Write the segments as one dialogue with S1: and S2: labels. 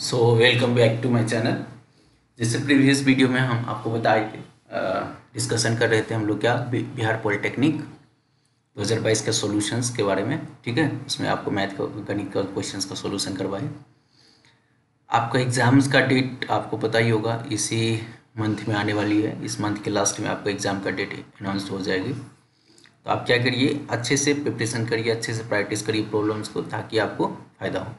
S1: So welcome back to my channel जैसे previous video में हम आपको बताए थे डिस्कशन कर रहे थे हम लोग क्या बिहार पॉलिटेक्निक 2022 के सॉल्यूशंस के बारे में, ठीक है? उसमें आपको मैथ का, गणित का क्वेश्चंस का सॉल्यूशन करवाए। आपका एग्ज़ाम्स का डेट आपको पता ही होगा, इसी मंथ में आने वाली है। इस मंथ के लास्ट में आपका एग्ज़ाम का डेट अनाउंस हो जाएगी। तो आप क्या करिए, अच्छे से प्रिपरेशन करिए, अच्छे से प्रैक्टिस करिए प्रॉब्लम्स को, ताकि आपको फ़ायदा हो।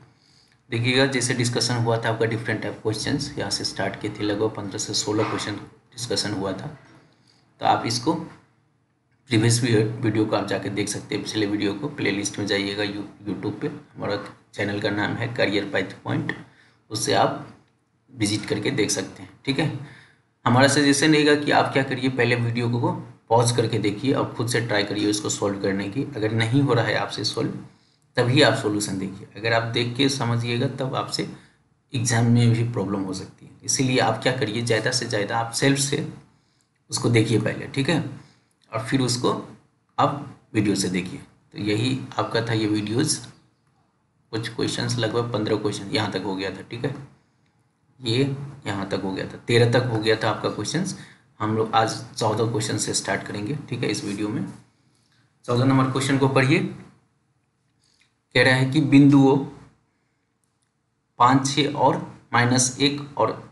S1: देखिएगा, जैसे डिस्कशन हुआ था आपका डिफरेंट टाइप क्वेश्चन यहाँ से स्टार्ट किए थे लगभग पंद्रह से सोलह क्वेश्चन डिस्कशन हुआ था। तो आप इसको प्रीवियस वीडियो को आप जाके देख सकते हैं, पिछले वीडियो को प्ले लिस्ट में जाइएगा, यू यूट्यूब पे। हमारा चैनल का नाम है करियर पाइथ पॉइंट उससे आप विज़िट करके देख सकते हैं, ठीक है? हमारा सजेशन रहेगा कि आप क्या करिए, पहले वीडियो को पॉज करके देखिए और खुद से ट्राई करिए उसको सॉल्व करने की। अगर नहीं हो रहा है आपसे सॉल्व तभी आप सॉल्यूशन देखिए। अगर आप देख के समझिएगा, तब आपसे एग्ज़ाम में भी प्रॉब्लम हो सकती है। इसीलिए आप क्या करिए, ज़्यादा से ज़्यादा आप सेल्फ से उसको देखिए पहले, ठीक है? और फिर उसको आप वीडियो से देखिए। तो यही आपका था ये वीडियोस कुछ क्वेश्चंस लगभग पंद्रह क्वेश्चन यहाँ तक हो गया था, ठीक है? ये यहाँ तक हो गया था। तेरह तक हो गया था आपका क्वेश्चंस हम लोग आज चौदह क्वेश्चन से स्टार्ट करेंगे, ठीक है, इस वीडियो में। चौदह नंबर क्वेश्चन को पढ़िए। कह रहा है कि बिंदुओं पाँच छः और माइनस एक और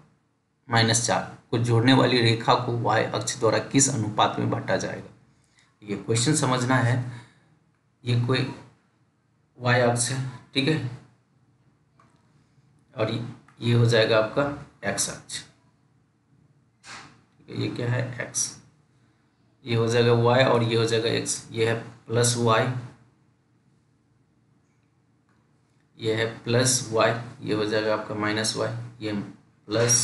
S1: माइनस चार को जोड़ने वाली रेखा को वाई अक्ष द्वारा किस अनुपात में बांटा जाएगा? ये क्वेश्चन समझना है। ये कोई वाई अक्ष है, ठीक है? और ये हो जाएगा आपका एक्स अक्ष। ये क्या है? एक्स ये हो जाएगा वाई और ये हो जाएगा एक्स ये है प्लस वाई ये है प्लस वाई ये हो जाएगा आपका माइनस वाई ये प्लस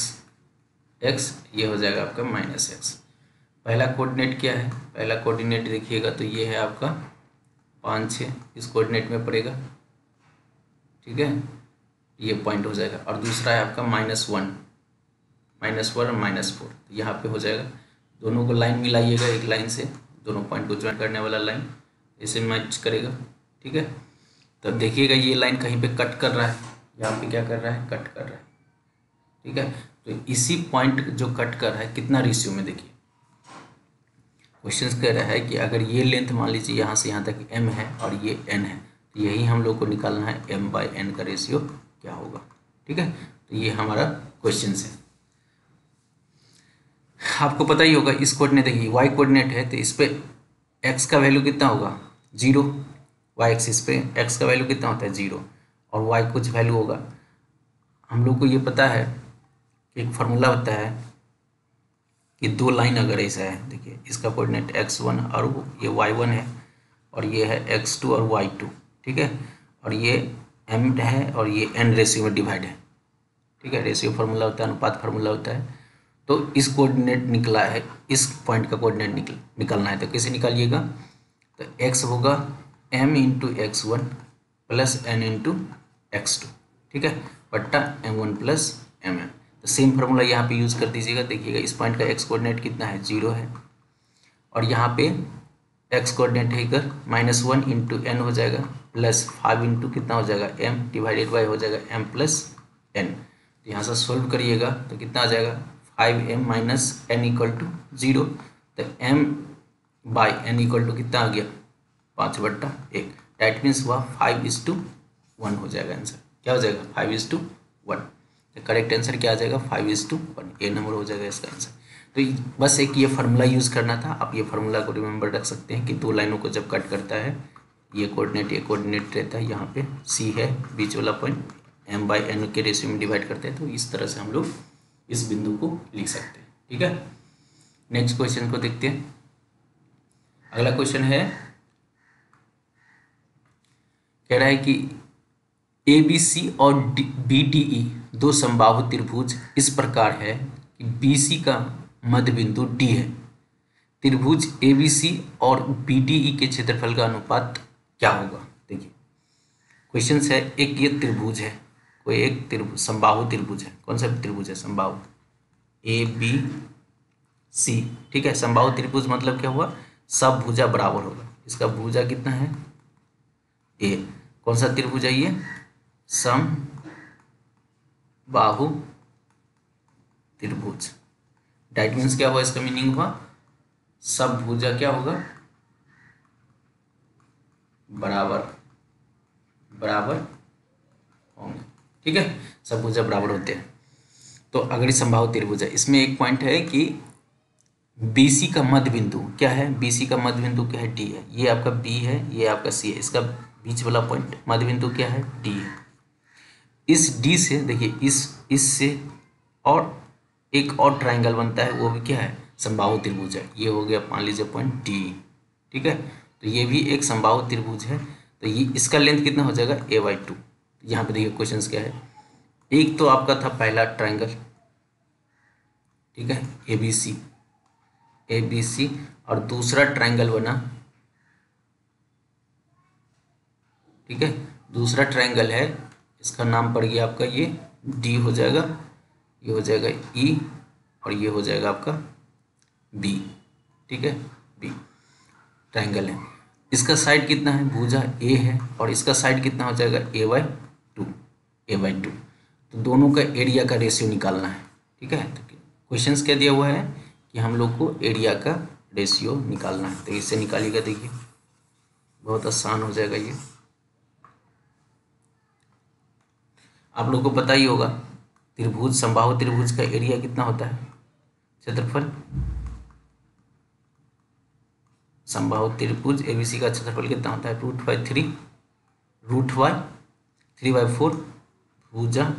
S1: एक्स ये हो जाएगा आपका माइनस एक्स पहला कोऑर्डिनेट क्या है? पहला कोऑर्डिनेट देखिएगा तो ये है आपका पाँच छः, इस कोऑर्डिनेट में पड़ेगा। ठीक है? ये पॉइंट हो जाएगा। और दूसरा है आपका माइनस वन माइनस वन और माइनस फोर तो यहाँ पे हो जाएगा। दोनों को लाइन मिलाइएगा एक लाइन से। दोनों पॉइंट को ज्वाइन करने वाला लाइन इसे मैच करेगा। ठीक है? तो देखिएगा ये लाइन कहीं पे कट कर रहा है। यहाँ पे क्या कर रहा है? कट कर रहा है। ठीक है? तो इसी पॉइंट जो कट कर रहा है, कितना रेशियो में देखिए। क्वेश्चन कह रहा है कि अगर ये लेंथ मान लीजिए यहाँ से यहाँ तक एम है और ये एन है तो यही हम लोग को निकालना है एम बाई एन का रेशियो क्या होगा? ठीक है? तो ये हमारा क्वेश्चन है। आपको पता ही होगा, इस कोऑर्डिनेट देखिए वाई कोऑर्डिनेट है तो इस पे एक्स का वैल्यू कितना होगा? ज़ीरो वाई एक्सिस पे एक्स का वैल्यू कितना होता है ज़ीरो और वाई कुछ वैल्यू होगा। हम लोग को ये पता है कि एक फार्मूला होता है कि दो लाइन अगर ऐसा है, देखिए, इसका कोऑर्डिनेट एक्स वन और ये वाई वन है और ये है एक्स टू और वाई टू ठीक है? और ये एम है और ये एन रेशियो में डिवाइड है, ठीक है? रेशियो फार्मूला होता है, अनुपात फार्मूला होता है। तो इस कोऑर्डिनेट निकला है, इस पॉइंट का कोऑर्डिनेट निकल, निकलना है। तो कैसे निकालिएगा? तो एक्स होगा M into X one plus N into X two ठीक है? बट्टा M one plus M M तो सेम फार्मूला यहाँ पे यूज़ कर दीजिएगा। देखिएगा, इस पॉइंट का एक्स कोऑर्डिनेट कितना है? ज़ीरो है। और यहाँ पे एक्स कोऑर्डिनेट है इधर माइनस वन इंटू एन हो जाएगा प्लस फाइव इंटू कितना हो जाएगा? एम डिवाइडेड बाई हो जाएगा एम प्लस एन तो यहाँ से सोल्व करिएगा तो कितना आ जाएगा? Five M minus N equal to zero तो M by N equal to कितना आ गया? पाँच बट्टा एक। डैट मीन्स हुआ फाइव इज़ टू वन हो जाएगा आंसर क्या हो जाएगा? फाइव इज़ टू वन तो करेक्ट आंसर क्या आ जाएगा? Five is to one A number हो जाएगा इसका आंसर तो बस एक ये फार्मूला यूज़ करना था। आप ये फार्मूला को रिमेंबर रख सकते हैं कि दो लाइनों को जब कट करता है, ये कोऑर्डिनेट ये कोऑर्डिनेट रहता है। यहाँ पे सी है बीच वाला पॉइंट एम बाई एन के रेशियो में डिवाइड करते हैं। तो इस तरह से हम लोग इस बिंदु को लिख सकते हैं। ठीक है? नेक्स्ट क्वेश्चन को देखते हैं। अगला क्वेश्चन है कह रहा है कि ए बी सी और बी डी ई दो संभावित त्रिभुज इस प्रकार है कि बी सी का मध्य बिंदु डी है। त्रिभुज ए बी सी और बी डी ई के क्षेत्रफल का अनुपात क्या होगा? देखिए क्वेश्चन है, एक ये त्रिभुज है, कोई एक त्रिभुज संबाहु त्रिभुज है। कौन सा त्रिभुज है संबाहु ए बी सी ठीक है? संबाहु त्रिभुज मतलब क्या हुआ? सब भुजा बराबर होगा। इसका भुजा कितना है? ए, कौन सा त्रिभुज है ये? सम, बाहु, त्रिभुज। डाइट मीन्स क्या हुआ? इसका मीनिंग हुआ सब भुजा क्या होगा? बराबर बराबर होंगे। ठीक है? सब भुजा बराबर होते हैं। तो अगर संभाव त्रिभुज है। इसमें एक पॉइंट है कि बीसी का मध्य बिंदु क्या है? बीसी का मध्य बिंदु क्या है? डी है। ये आपका बी है, ये आपका सी है। इसका बीच वाला पॉइंट मध्य बिंदु क्या है? डी इस डी से, देखिए, इस इस से और एक और ट्राइंगल बनता है, वो भी क्या है? संभाव त्रिभुज है। ये हो गया, मान लीजिए पॉइंट डी ठीक है? तो ये भी एक संभाव त्रिभुज है। तो ये, इसका लेंथ कितना हो जाएगा? ए बाई टू यहाँ पे देखिए क्वेश्चन क्या है? एक तो आपका था पहला ट्राइंगल ठीक है? ए बी सी ए बी सी और दूसरा ट्राइंगल बना ठीक है? दूसरा ट्राइंगल है इसका नाम पड़ गया आपका ये डी हो जाएगा ये हो जाएगा ई e, और ये हो जाएगा आपका बी ठीक है? बी ट्राइंगल है। इसका साइड कितना है? भुजा ए है और इसका साइड कितना हो जाएगा? A by two A by two तो दोनों का एरिया का रेशियो निकालना है ठीक है? तो क्वेश्चंस क्या दिया हुआ है कि हम लोग को एरिया का रेशियो निकालना है। तो इससे निकालिएगा देखिए। बहुत आसान हो जाएगा ये। आप लोग को पता ही होगा, त्रिभुज, संभाव त्रिभुज का एरिया कितना होता है? क्षेत्रफल? संभाव त्रिभुज एबीसी का क्षेत्रफल कितना होता है? Root by three root by three by four भुजा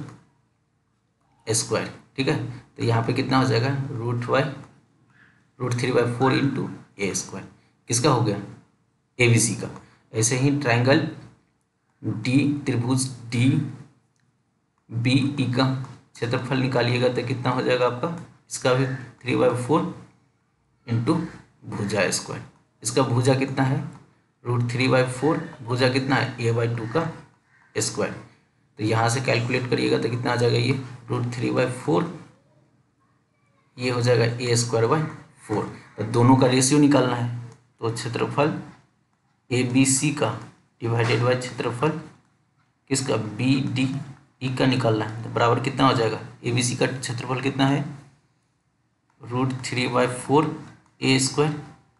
S1: स्क्वायर ठीक है? तो यहाँ पे कितना हो जाएगा? Root by root three by four into A square किसका हो गया? ए बी सी का। ऐसे ही ट्राइंगल डी त्रिभुज डी बी ई का क्षेत्रफल निकालिएगा तो कितना हो जाएगा आपका? इसका भी थ्री बाई फोर इंटू भुजा स्क्वायर इसका भुजा कितना है? रूट थ्री बाई फोर भुजा कितना है? ए बाई टू का स्क्वायर तो यहाँ से कैलकुलेट करिएगा तो कितना आ जाएगा ये? रूट थ्री बाई फोर ये हो जाएगा ए स्क्वायर बाई फोर तो दोनों का रेशियो निकालना है तो क्षेत्रफल ए बी सी का डिवाइडेड बाई क्षेत्रफल किसका? बी डी ई का निकालना है तो बराबर कितना हो जाएगा? ए बी सी का क्षेत्रफल कितना है? Root three by four A square,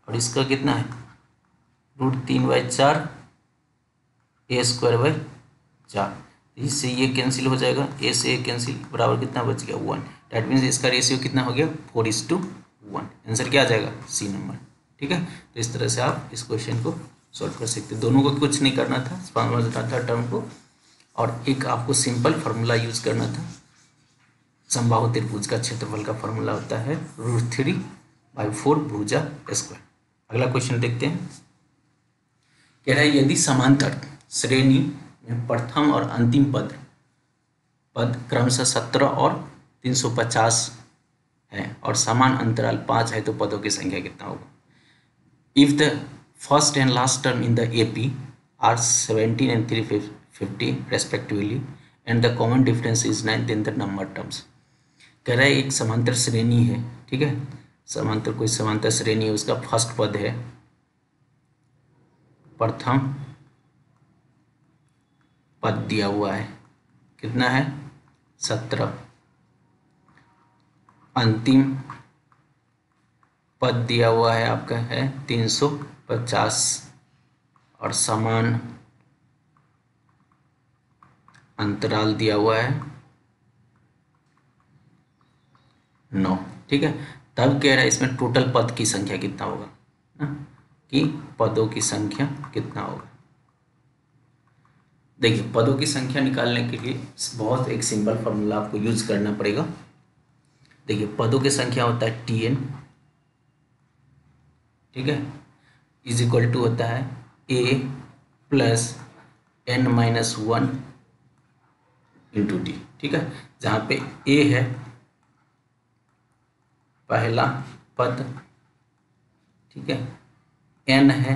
S1: और इसका कितना है? रूट तीन बाई चार ए स्क्वायर बाई चार। इससे ये कैंसिल हो जाएगा ए से ए कैंसिल बराबर कितना बच गया? वन। डैट मीन्स इसका रेशियो कितना हो गया? Four is to one. Answer क्या आ जाएगा? सी नंबर ठीक है? तो इस तरह से आप इस क्वेश्चन को सॉल्व कर सकते दोनों को कुछ नहीं करना था था टर्म को और एक आपको सिंपल फार्मूला यूज़ करना था। संभाव त्रिभुज का क्षेत्रफल का फार्मूला होता है रूट थ्री बाई फोर भुजा स्क्वायर अगला क्वेश्चन देखते हैं। कह रहा है, यदि समांतर श्रेणी में प्रथम और अंतिम पद पद क्रमशः सत्रह और तीन सौ पचास है और समान अंतराल पाँच है तो पदों की संख्या कितना होगा? If the first and last term in the A P are seventeen and three fifty respectively and the common difference is nine then the number terms कह रहा है, एक समांतर श्रेणी है, ठीक है? समांतर, कोई समांतर श्रेणी है, उसका फ़र्स्ट पद है। प्रथम पद दिया हुआ है। कितना है? सत्रह। अंतिम पद दिया हुआ है आपका है तीन सौ पचास। और समान अंतराल दिया हुआ है। नौ। ठीक है? तब कह रहा है इसमें टोटल पद की संख्या कितना होगा? ना? कि पदों की संख्या कितना होगा? देखिए, पदों की संख्या निकालने के लिए बहुत एक सिंपल फॉर्मूला आपको यूज़ करना पड़ेगा। देखिए, पदों की संख्या होता है टी एन ठीक है? इज़ इक्वल टू होता है A plus N minus one into T ठीक है? जहाँ पे ए है, पहला पद, ठीक है? एन है,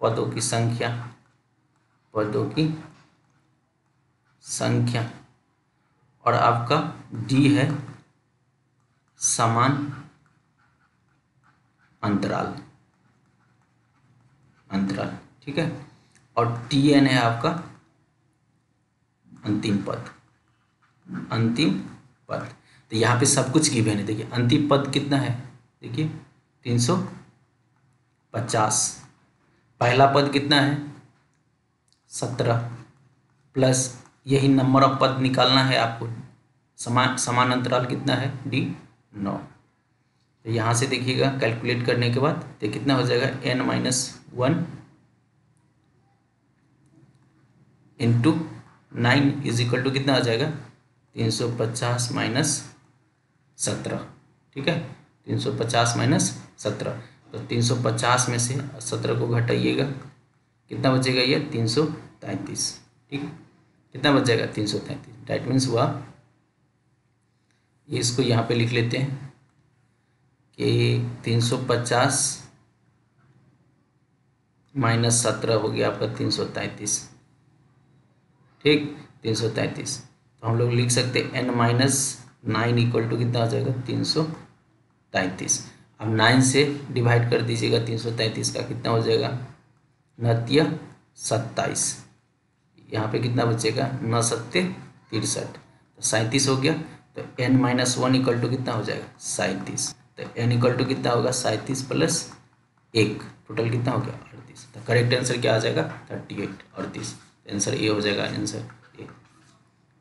S1: पदों की संख्या, पदों की संख्या। और आपका डी है समान अंतराल अंतराल, ठीक है? और टी एन है आपका अंतिम पद। अंतिम पद। तो यहाँ पे सब कुछ गिवन है। देखिए, अंतिम पद कितना है? देखिए, तीन सौ पचास। पहला पद कितना है? सत्रह। प्लस यही नंबर ऑफ़ पद निकालना है आपको। समान समान अंतराल कितना है? डी नौ। तो यहाँ से देखिएगा कैलकुलेट करने के बाद तो कितना हो जाएगा? N minus one into nine is equal to कितना आ जाएगा? तीन सौ पचास माइनस सत्रह। ठीक है? तीन सौ पचास माइनस सत्रह। तो तीन सौ पचास में से सत्रह को घटाइएगा। कितना बचेगा ये? तीन सौ तैंतीस। ठीक कितना बच जाएगा? तीन सौ तैंतीस। डैट मीन्स हुआ, ये इसको यहाँ पे लिख लेते हैं कि तीन सौ पचास माइनस सत्रह हो गया आपका तीन सौ तैंतीस। ठीक, तीन सौ तैंतीस। तो हम लोग लिख सकते हैं N minus nine equal to कितना आ जाएगा? तीन सौ तैंतीस। अब नाइन से डिवाइड कर दीजिएगा, तीन सौ तैंतीस का कितना हो जाएगा? नत्य सत्ताईस। यहाँ पे कितना बचेगा? न सत्य तिरसठ। तो सैंतीस हो गया तो N minus one equal to कितना हो जाएगा? सैंतीस। तो एन इक्वल टू कितना होगा? सैंतीस प्लस एक। टोटल कितना हो गया? अड़तीस। तो करेक्ट आंसर क्या आ जाएगा? थर्टी एट अड़तीस। आंसर ए हो जाएगा आंसर ए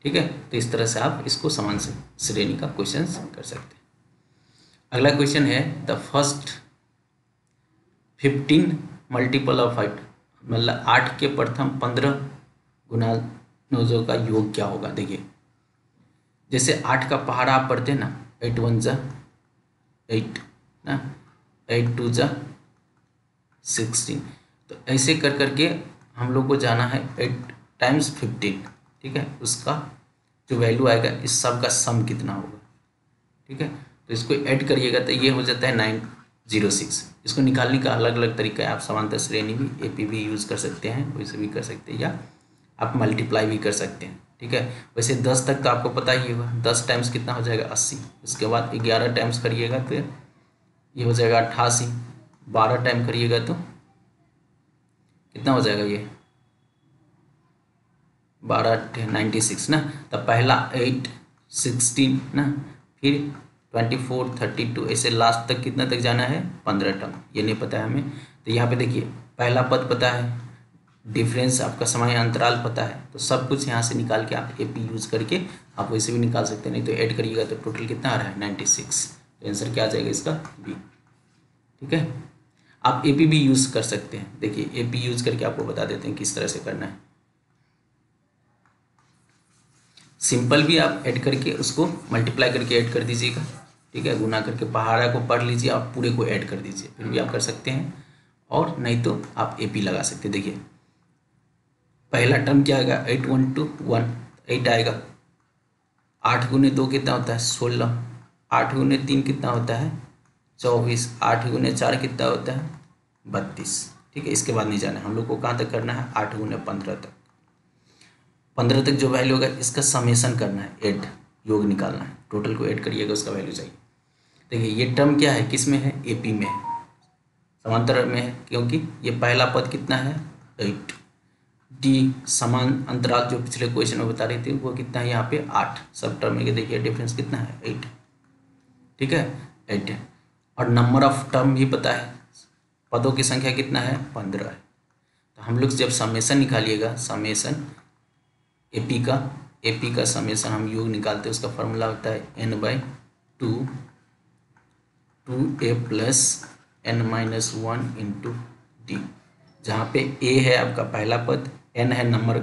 S1: ठीक है? तो इस तरह से आप इसको समान श्रेणी का क्वेश्चन कर सकते हैं। अगला क्वेश्चन है the first fifteen multiple of five मतलब आठ के प्रथम पंद्रह गुणानोजों का योग क्या होगा? देखिए, जैसे आठ का पहाड़ा आप पढ़ते हैं ना एट वन जा एट ना एट टू जा सिक्सटीन तो ऐसे कर करके हम लोग को जाना है एट टाइम्स फिफ्टीन ठीक है? उसका जो वैल्यू आएगा, इस सब का सम कितना होगा? ठीक है? तो इसको ऐड करिएगा तो ये हो जाता है नाइन ज़ीरो सिक्स इसको निकालने का अलग अलग तरीका है। आप समांतर श्रेणी भी ए पी भी यूज़ कर सकते हैं, वैसे भी कर सकते हैं, या आप मल्टीप्लाई भी कर सकते हैं, ठीक है? वैसे दस तक तो आपको पता ही होगा, दस टाइम्स कितना हो जाएगा? अस्सी. उसके बाद ग्यारह टाइम्स करिएगा तो ये हो जाएगा अट्ठासी. बारह टाइम करिएगा तो कितना हो जाएगा ये। बारह नाइन्टी सिक्स ना? तो पहला एट सिक्सटीन ना? फिर ट्वेंटी फोर थर्टी टू ऐसे लास्ट तक कितना तक जाना है? पंद्रह टर्म ये नहीं पता है हमें। तो यहाँ पे देखिए, पहला पद पता है डिफरेंस आपका समय, अंतराल पता है। तो सब कुछ यहाँ से निकाल के आप ए पी यूज़ करके आप वैसे भी निकाल सकते हैं। नहीं तो ऐड करिएगा तो टोटल कितना आ रहा है? नाइन्टी सिक्स तो आंसर क्या आ जाएगा इसका? बी ठीक है? आप ए पी भी यूज़ कर सकते हैं। देखिए ए पी यूज़ करके आपको बता देते हैं किस तरह से करना है। सिंपल भी आप ऐड करके उसको मल्टीप्लाई करके ऐड कर दीजिएगा, ठीक है? गुना करके पहाड़ा को पढ़ लीजिए, आप पूरे को ऐड कर दीजिए, फिर भी आप कर सकते हैं। और नहीं तो आप ए पी लगा सकते देखिए, पहला टर्म क्या आएगा? Eight one two one eight आएगा। आठ गुने दो कितना होता है? सोलह। आठ गुने तीन कितना होता है? चौबीस। आठ गुने चार कितना होता है? बत्तीस। ठीक है, इसके बाद नहीं जाना। हम लोग को कहाँ तक करना है? आठ गुने पंद्रह तक। पंद्रह तक जो वैल्यू होगा, इसका समेसन करना है। एड योग निकालना है। टोटल को ऐड करिएगा, उसका वैल्यू चाहिए। देखिए, ये टर्म क्या है? किसमें है एपी में है। समांतर में है, क्योंकि ये पहला पद कितना है? एट डी समान अंतराल जो पिछले क्वेश्चन में बता रही थी, वो कितना है यहाँ पे? आठ। सब टर्म में देखिए डिफरेंस कितना है? एट ठीक है? एट है। और नंबर ऑफ़ टर्म भी पता है। पदों की संख्या कितना है? पंद्रह है। तो हम लोग जब समेसन निकालिएगा समेसन एपी का एपी का समेसन हम योग निकालते हैं, उसका फॉर्मूला होता है N by two two A plus N minus one into D जहाँ पे ए है आपका पहला पद एन है नंबर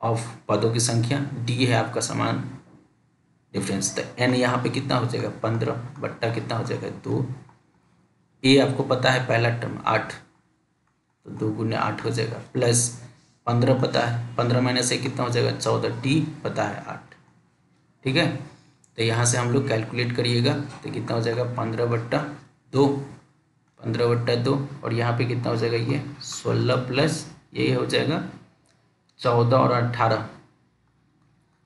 S1: ऑफ़ पदों की संख्या डी है आपका समान डिफरेंस तो एन यहाँ पे कितना हो जाएगा? पंद्रह, बट्टा कितना हो जाएगा? दो। ए आपको पता है पहला टर्म आठ तो दो गुने आठ हो जाएगा। प्लस पंद्रह पता है, पंद्रह माइनस से कितना हो जाएगा? चौदह डी पता है आठ। ठीक है? तो यहाँ से हम लोग कैलकुलेट करिएगा तो कितना हो जाएगा? पंद्रह बट्टा दो, पंद्रह बट्टा दो, और यहाँ पे कितना हो जाएगा ये? सोलह प्लस ये हो जाएगा चौदह और अट्ठारह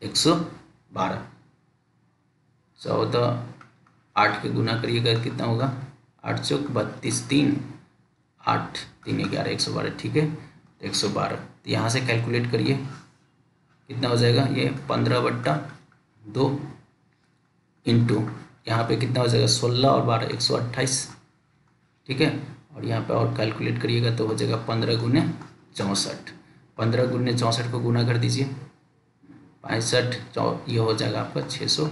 S1: एक सौ बारह। चौदह आठ के गुना करिएगा, कितना होगा? आठ चौक बत्तीस, तीन, आठ, तीन, ग्यारह, एक सौ बारह, ठीक है? एक सौ बारह। तो यहाँ से कैलकुलेट करिए। कितना हो जाएगा? ये पंद्रह बट्टा दो इंटू, यहाँ पे कितना हो जाएगा? सोलह और बारह, एक सौ अट्ठाईस, ठीक है? और यहाँ पे और कैलकुलेट करिएगा तो हो जाएगा पंद्रह गुने चौंसठ। पंद्रह गुने चौंसठ को गुना कर दीजिए। पैंसठ, चौ, ये हो जाएगा आपका छः सौ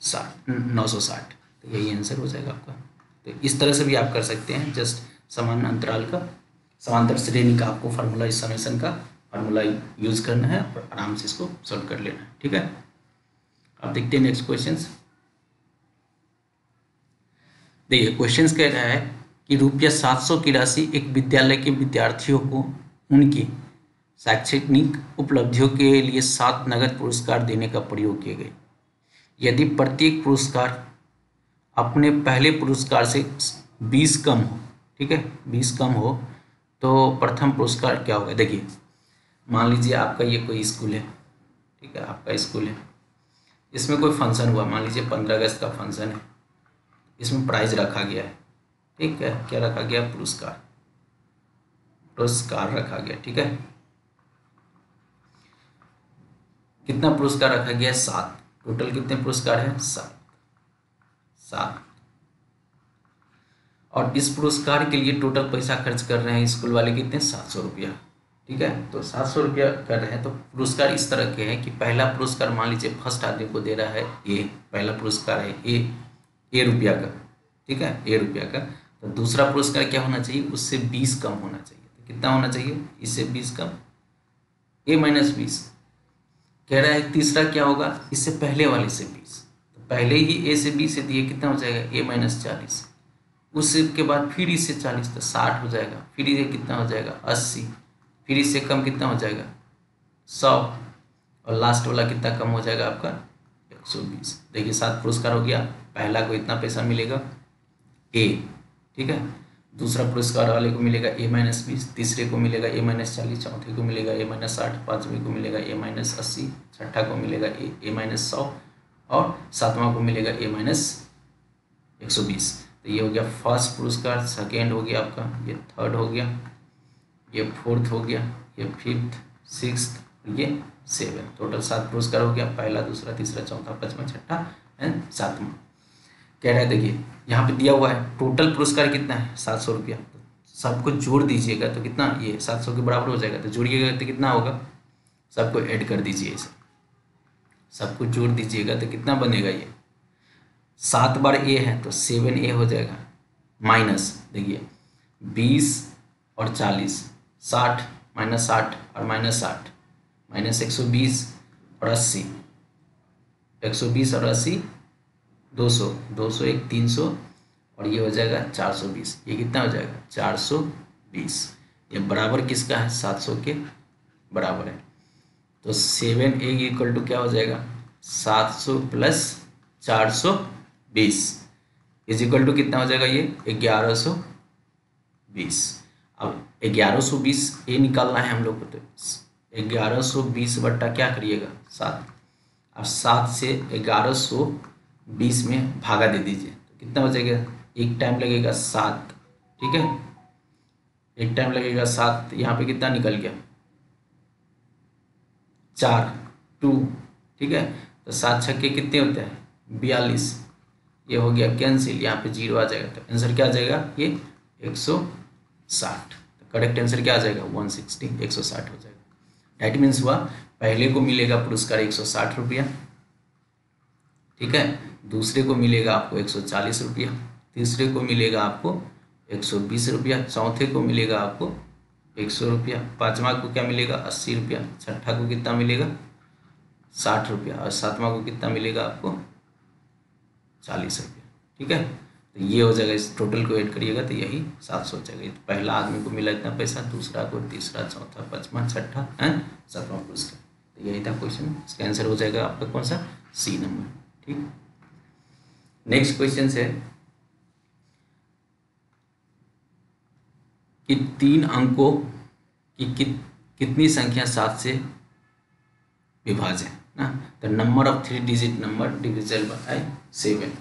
S1: साठ, नौ सौ साठ। तो यही आंसर हो जाएगा आपका। तो इस तरह से भी आप कर सकते हैं जस्ट समान अंतराल का समांतर श्रेणी का आपको फार्मूला इस समेसन का फार्मूला यूज़ करना है और आराम से इसको सॉल्व कर लेना है, ठीक है? आप देखते हैं नेक्स्ट क्वेश्चन देखिए क्वेश्चन कह रहा है कि रुपया सात सौ की राशि एक विद्यालय के विद्यार्थियों को, उनकी शैक्षणिक उपलब्धियों के लिए सात नगद पुरस्कार देने का प्रयोग किए गए यदि प्रत्येक पुरस्कार अपने पहले पुरस्कार से बीस कम हो, ठीक है? बीस कम हो तो प्रथम पुरस्कार क्या होगा? देखिए, मान लीजिए आपका ये कोई स्कूल है, ठीक है? आपका स्कूल है। इसमें कोई फ़ंक्शन हुआ, मान लीजिए पंद्रह अगस्त का फ़ंक्शन है। इसमें प्राइज रखा गया है, ठीक है? क्या रखा गया? पुरस्कार। पुरस्कार रखा गया, ठीक है? कितना पुरस्कार रखा गया? सात। टोटल कितने पुरस्कार हैं? सात। सात। और इस पुरस्कार के लिए टोटल पैसा खर्च कर रहे हैं स्कूल वाले कितने? सात सौ रुपया। ठीक है? तो सात सौ रुपया कर रहे हैं। तो पुरस्कार इस तरह के हैं कि पहला पुरस्कार मान लीजिए फ़र्स्ट आदमी को दे रहा है ए पहला पुरस्कार है ए ए रुपया का। ठीक है? ए रुपया का। तो दूसरा पुरस्कार क्या होना चाहिए? उससे बीस कम होना चाहिए। तो कितना होना चाहिए? इससे बीस कम। ए माइनस बीस। कह रहा है तीसरा क्या होगा? इससे पहले वाले से बीस। पहले ही ए से बी से दिए कितना हो जाएगा? ए माइनस चालीस। उसके बाद फिर इससे चालीस तो साठ हो जाएगा। फिर ये कितना हो जाएगा? अस्सी। फिर इससे कम कितना हो जाएगा? सौ। और लास्ट वाला कितना कम हो जाएगा आपका? एक सौ बीस। देखिए, सात पुरस्कार हो गया। पहला को इतना पैसा मिलेगा? ए ठीक है? दूसरा पुरस्कार वाले को मिलेगा ए माइनस बीस। तीसरे को मिलेगा ए माइनस चालीस। चौथे को मिलेगा ए माइनस साठ। पाँचवें को मिलेगा ए माइनस अस्सी। छठा को मिलेगा ए ए माइनस सौ। और सातवां को मिलेगा ए माइनस एक सौ बीस। तो ये हो गया फ़र्स्ट पुरस्कार सेकेंड हो गया आपका, ये थर्ड हो गया, ये फोर्थ हो गया, ये फिफ्थ सिक्स ये सेवन टोटल सात पुरस्कार हो गया, पहला, दूसरा, तीसरा, चौथा, पाँचवा, छठा एंड सातवां। कह रहा है, देखिए, यहाँ पे दिया हुआ है टोटल पुरस्कार कितना है? सात सौ रुपया। तो सबको जोड़ दीजिएगा तो कितना? ये सात सौ के बराबर हो जाएगा तो जोड़िएगा तो कितना होगा? सबको ऐड कर दीजिए इसे। सबको जोड़ दीजिएगा तो कितना बनेगा ये? सात बार ए है तो सेवन ए हो जाएगा। माइनस देखिए, बीस और चालीस, साठ माइनस साठ और माइनस साठ माइनस एक सौ बीस और अस्सी, एक सौ बीस और अस्सी, दो सौ दो सौ एक, तीन सौ और ये हो जाएगा चार सौ बीस। ये कितना हो जाएगा? चार सौ बीस। ये बराबर किसका है? सात सौ के बराबर है। तो सेवन ए इक्वल टू क्या हो जाएगा? सात सौ प्लस चार सौ बीस। इज़ इक्वल टू कितना हो जाएगा ये? ग्यारह सौ बीस। अब ग्यारह सौ बीस ए निकालना है हम लोग को तो। ग्यारह सौ बीस बट्टा क्या करिएगा? सात। अब सात से ग्यारह सौ बीस में भागा दे दीजिए। तो कितना बचेगा एक टाइम लगेगा सात। ठीक है? एक टाइम लगेगा सात। यहाँ पे कितना निकल गया? चार, टू, ठीक है? तो सात छक्के कितने होते हैं? बयालीस। ये हो गया कैंसिल यहाँ पे ज़ीरो आ जाएगा। तो आंसर क्या आ जाएगा? ये एक सौ साठ। तो करेक्ट आंसर क्या आ जाएगा? वन सिक्सटी एक सौ साठ हो जाएगा। डेट मीन्स हुआ, पहले को मिलेगा पुरस्कार एक सौ साठ रुपया, ठीक है? दूसरे को मिलेगा आपको एक सौ चालीस रुपया, तीसरे को मिलेगा आपको एक सौ बीस रुपया, चौथे को मिलेगा आपको एक सौ रुपया, पाँचवा को क्या मिलेगा? अस्सी रुपया, छठा को कितना मिलेगा? साठ रुपया, और सातवां को कितना मिलेगा आपको? चालीस रुपया, ठीक है? तो ये हो जाएगा, इस टोटल को ऐड करिएगा तो यही सात सौ हो जाएगा। तो पहला आदमी को मिला इतना पैसा, दूसरा को, तीसरा, चौथा, पाँचवा, छठा, है? सातवां पुरस्कार। तो यही था क्वेश्चन इसका आंसर हो जाएगा आपका कौन सा? सी नंबर ठीक? नेक्स्ट क्वेश्चन है। कि तीन अंकों की कित, कितनी संख्या सात से विभाज्य ना? The number of three digit number divisible by seven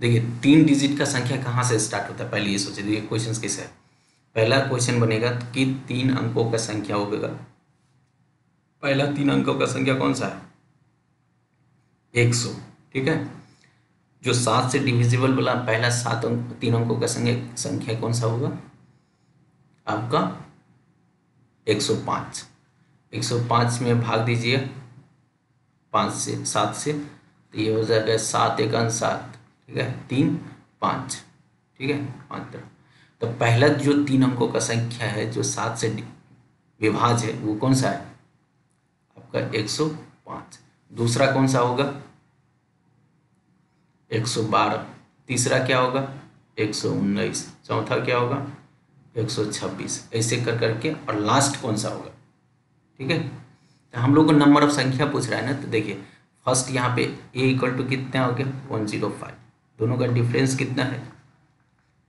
S1: देखिए, तीन डिजिट का संख्या कहाँ से स्टार्ट होता है? पहले ये सोचिए, देखिए क्वेश्चन कैसे है। पहला क्वेश्चन बनेगा कि तीन अंकों का संख्या होगा। पहला तीन अंकों का संख्या कौन सा है? एक सौ, ठीक है? जो सात से डिविजिबल वाला पहला सात अंक, तीन अंकों का संख्या संख्या कौन सा होगा? आपका एक सौ पाँच। एक सौ पाँच में भाग दीजिए। पाँच से, सात से तो ये हो जाएगा सात एक सात, ठीक है? तीन, पाँच, ठीक है? पाँच तरह तो पहला जो तीन अंकों का संख्या है, जो सात से विभाज है, वो कौन सा है? आपका एक सौ पाँच। दूसरा कौन सा होगा? एक सौ बारह। तीसरा क्या होगा? एक सौ उन्नीस। चौथा क्या होगा? एक सौ छब्बीस। ऐसे कर करके और लास्ट कौन सा होगा? ठीक है? तो हम लोग को नंबर ऑफ़ संख्या पूछ रहा है ना तो देखिए फ़र्स्ट यहाँ पे ए इक्वल टू कितना हो गया वन ज़ीरो फाइव दोनों का डिफरेंस कितना है?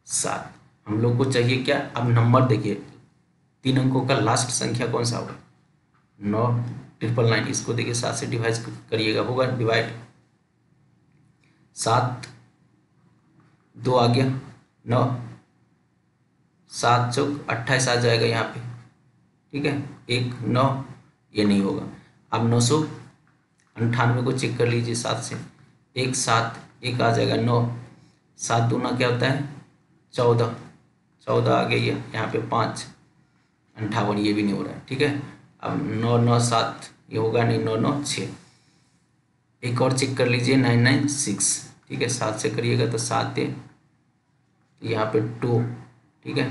S1: सात। हम लोग को चाहिए क्या? अब नंबर देखिए। तीन अंकों का लास्ट संख्या कौन सा होगा? नौ। ट्रिपल नाइन इसको देखिए सात से डिवाइड करिएगा, होगा डिवाइड सात, दो आ गया, नौ, सात चौक अट्ठाईस आ जाएगा यहाँ पे, ठीक है? एक, नौ, ये नहीं होगा। अब नौ सौ अंठानवे को चेक कर लीजिए सात से, एक, सात, एक आ जाएगा, नौ, सात दूना क्या होता है? चौदह चौदह आ है, यहाँ पे पाँच, अंठावन, ये भी नहीं हो रहा है, ठीक है? अब नौ नौ सात ये होगा नहीं, नौ नौ छः एक और चेक कर लीजिए नाइन नाइन सिक्स ठीक है, सात से करिएगा तो सात है। यहाँ पे टू ठीक है?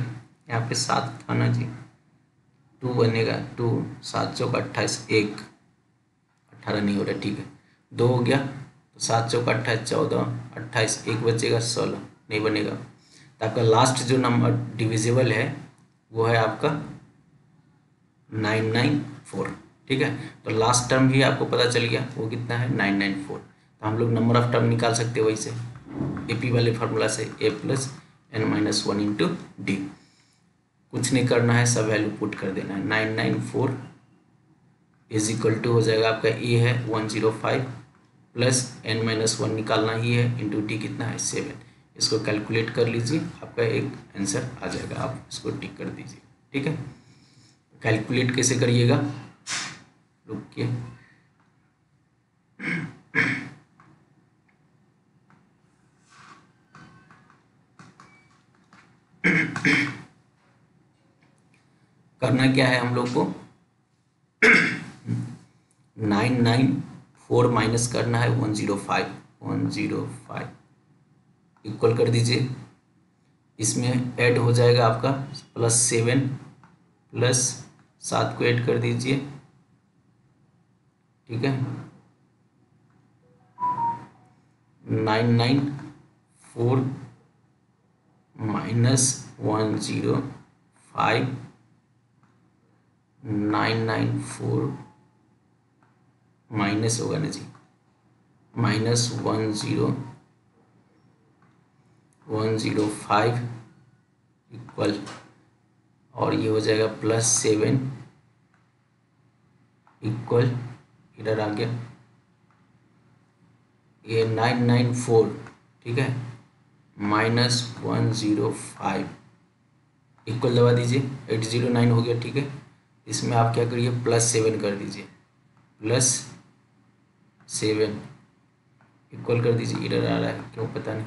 S1: यहाँ पे सात था ना जी। टू बनेगा टू सात चौक अट्ठाईस, एक। अट्ठारह नहीं हो रहा, ठीक है। दो हो गया तो सात चौक अट्ठाईस, चौदह, अट्ठाईस, एक बचेगा, सोलह। नहीं बनेगा। तो आपका लास्ट जो नंबर डिविजिबल है, वो है आपका नाइन नाइन फोर। ठीक है? तो लास्ट टर्म भी आपको पता चल गया, वो कितना है? Nine nine four. तो हम लोग नंबर ऑफ़ टर्म निकाल सकते हैं वही से। ए पी वाले फार्मूला से A plus N minus one into D कुछ नहीं करना है, सब वैल्यू पुट कर देना है। Nine nine four is equal to हो जाएगा आपका ए है one zero five plus N minus one निकालना ही है इंटू डी कितना है? सेवन इसको कैलकुलेट कर लीजिए, आपका एक आंसर आ जाएगा। आप इसको टिक कर दीजिए। ठीक है? कैलकुलेट कैसे करिएगा? रुकिए। करना क्या है हम लोग को? नाइन नाइन फोर माइनस करना है one zero five. One zero five. Equal कर दीजिए। इसमें ऐड हो जाएगा आपका प्लस सेवन प्लस सात को ऐड कर दीजिए। ठीक है? Nine nine four minus one zero five, nine nine four minus होगा ना जी। Minus one zero one zero five equal, और ये हो जाएगा प्लस सेवन। इक्वल इधर आ गया। ये नाइन नाइन फोर ठीक है? Minus one zero five equal दबा दीजिए। एट ज़ीरो नाइन हो गया, ठीक है? इसमें आप क्या करिए प्लस सेवन कर दीजिए। प्लस सेवन इक्वल कर दीजिए। इधर आ रहा है, क्यों पता नहीं।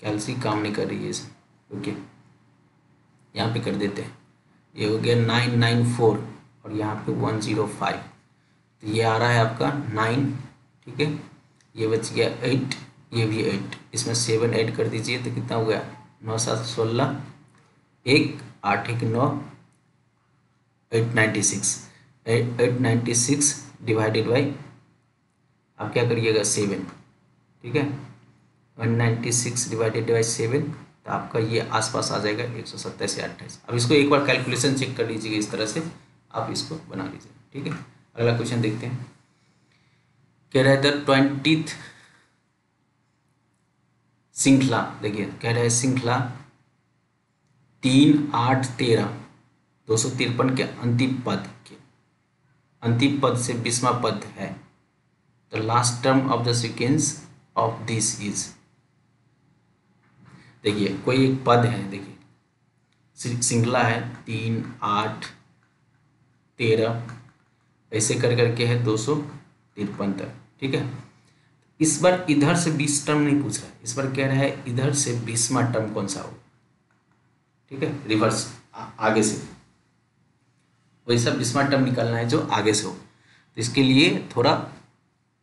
S1: कैलसी काम नहीं कर रही है इसमें ओके। यहाँ पे कर देते हैं। ये हो गया नाइन नाइन फोर और यहाँ पे वन ज़ीरो फाइव तो ये आ रहा है आपका नाइन ठीक है? ये बच गया एट ये भी एट इसमें सेवन ऐड कर दीजिए तो कितना हो गया? नौ, सात, सोलह, एक, आठ, एक, नौ eight ninety six eight ninety six divided by आप क्या करिएगा? सेवन ठीक है? One ninety six divided by seven तो आपका ये आसपास आ जाएगा एक सौ सत्ताईस या अट्ठाईस। अब इसको एक बार कैलकुलेशन चेक कर लीजिएगा इस तरह से। आप इसको बना लीजिए, ठीक है? अगला क्वेश्चन देखते हैं। कह रहा है, द ट्वेंटीथ श्रृंखला, देखिए, कह रहा है, श्रृंखला तीन आठ तेरह, दो सौ तिरपन के अंतिम पद के, अंतिम पद से बीसवा पद है। The last term of the sequence of this is देखिए, कोई एक पद है, देखिए। श्रृंखला है, तीन आठ तेरह, ऐसे कर करके है दो सौ तिरपन तक, ठीक है? इस बार इधर से बीस टर्म नहीं पूछ रहा है। इस बार कह रहा है इधर से बीसवा टर्म कौन सा हो ठीक है? रिवर्स आगे से। वैसा बीसवा टर्म निकालना है जो आगे से हो। तो इसके लिए थोड़ा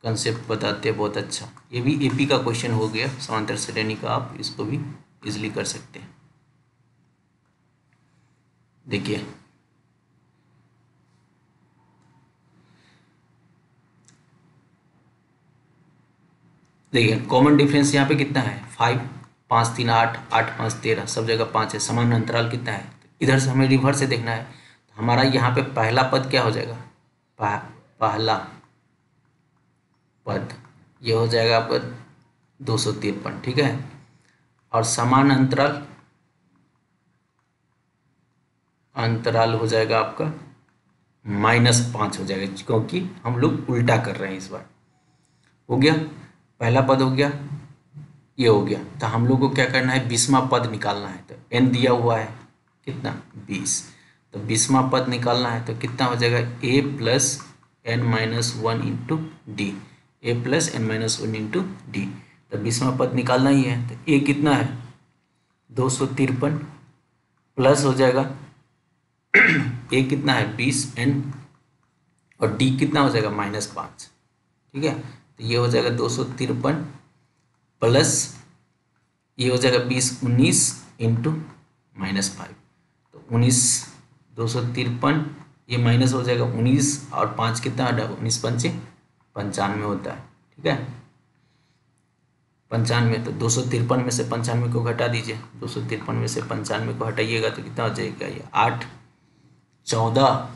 S1: कंसेप्ट बताते हैं, बहुत अच्छा। ये भी एपी का क्वेश्चन हो गया। समांतर श्रेणी का आप इसको भी इजिली कर सकते हैं। देखिए। देखिए कॉमन डिफरेंस यहाँ पे कितना है? फाइव पाँच तीन आठ आठ पाँच तेरह सब जगह पाँच है। समान अंतराल कितना है? इधर से हमें रिवर्स से देखना है। तो हमारा यहाँ पे पहला पद क्या हो जाएगा? पह, पहला पद। ये हो जाएगा आपका दो सौ तिरपन ठीक है? और समान अंतराल अंतराल हो जाएगा आपका माइनस पाँच हो जाएगा क्योंकि हम लोग उल्टा कर रहे हैं इस बार। हो गया? पहला पद हो गया, ये हो गया। तो हम लोग को क्या करना है? बीसवा पद निकालना है। तो एन दिया हुआ है। कितना? बीस। तो बीसवा पद निकालना है। तो कितना हो जाएगा? A plus N minus one into D A plus N minus one into D तो बीसवा पद निकालना ही है। तो ए कितना है? दो सौ तिरपन प्लस हो जाएगा। ए कितना है? बीस एन और डी कितना हो जाएगा? माइनस पाँच। ठीक है? तो ये हो जाएगा दो सौ तिरपन प्लस ये हो जाएगा बीस उन्नीस इंटू माइनस फाइव। तो उन्नीस दो सौ तिरपन, ये माइनस हो जाएगा उन्नीस और पाँच कितना उन्नीस पंचे पंचानवे होता है, ठीक है? पंचानवे तो दो सौ तिरपन में से पंचानवे को घटा दीजिए। दो सौ तिरपन में से पंचानवे को हटाइएगा तो कितना हो जाएगा ये आठ, चौदह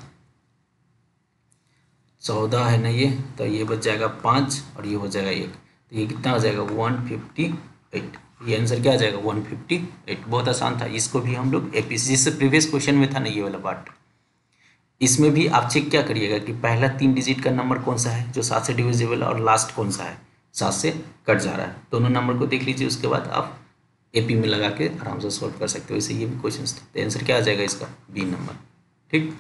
S1: चौदह है ना ये? तो ये बच जाएगा पाँच और ये हो जाएगा एक। तो ये कितना हो जाएगा? वन फिफ्टी एट ये आंसर क्या आ जाएगा? वन फिफ्टी एट बहुत आसान था। इसको भी हम लोग ए जिससे प्रीवियस क्वेश्चन में था ना ये वाला पार्ट इसमें भी आप चेक क्या करिएगा कि पहला तीन डिजिट का नंबर कौन सा है? जो सात से डिविजिबल और लास्ट कौन सा है? सात से कट जा रहा है। दोनों नंबर को देख लीजिए, उसके बाद आप एपी में लगा के आराम से सॉल्व कर सकते हो। इसे ये भी क्वेश्चन थे। तो आंसर क्या आ जाएगा इसका? बी नंबर ठीक?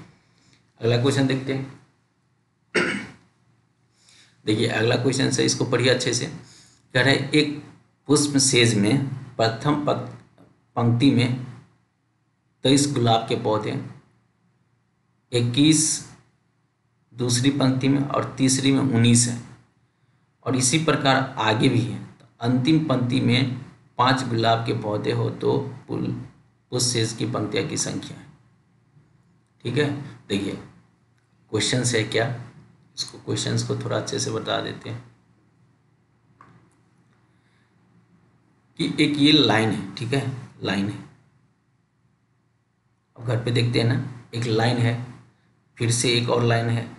S1: अगला क्वेश्चन देखते हैं। देखिए, अगला क्वेश्चन से इसको पढ़िए अच्छे से। कह रहे एक पुष्प सेज में, प्रथम पंक्ति में तेईस गुलाब के पौधे इक्कीस दूसरी पंक्ति में और तीसरी में उन्नीस है। और इसी प्रकार आगे भी है। तो अंतिम पंक्ति में पाँच गुलाब के पौधे हो तो उस सेज की पंक्तियाँ की संख्या है। ठीक है? देखिए क्वेश्चन है क्या? इसको क्वेश्चंस को थोड़ा अच्छे से बता देते हैं। कि एक ये लाइन है, ठीक है? लाइन है। अब घर पे देखते हैं ना, एक लाइन है, फिर से एक और लाइन है।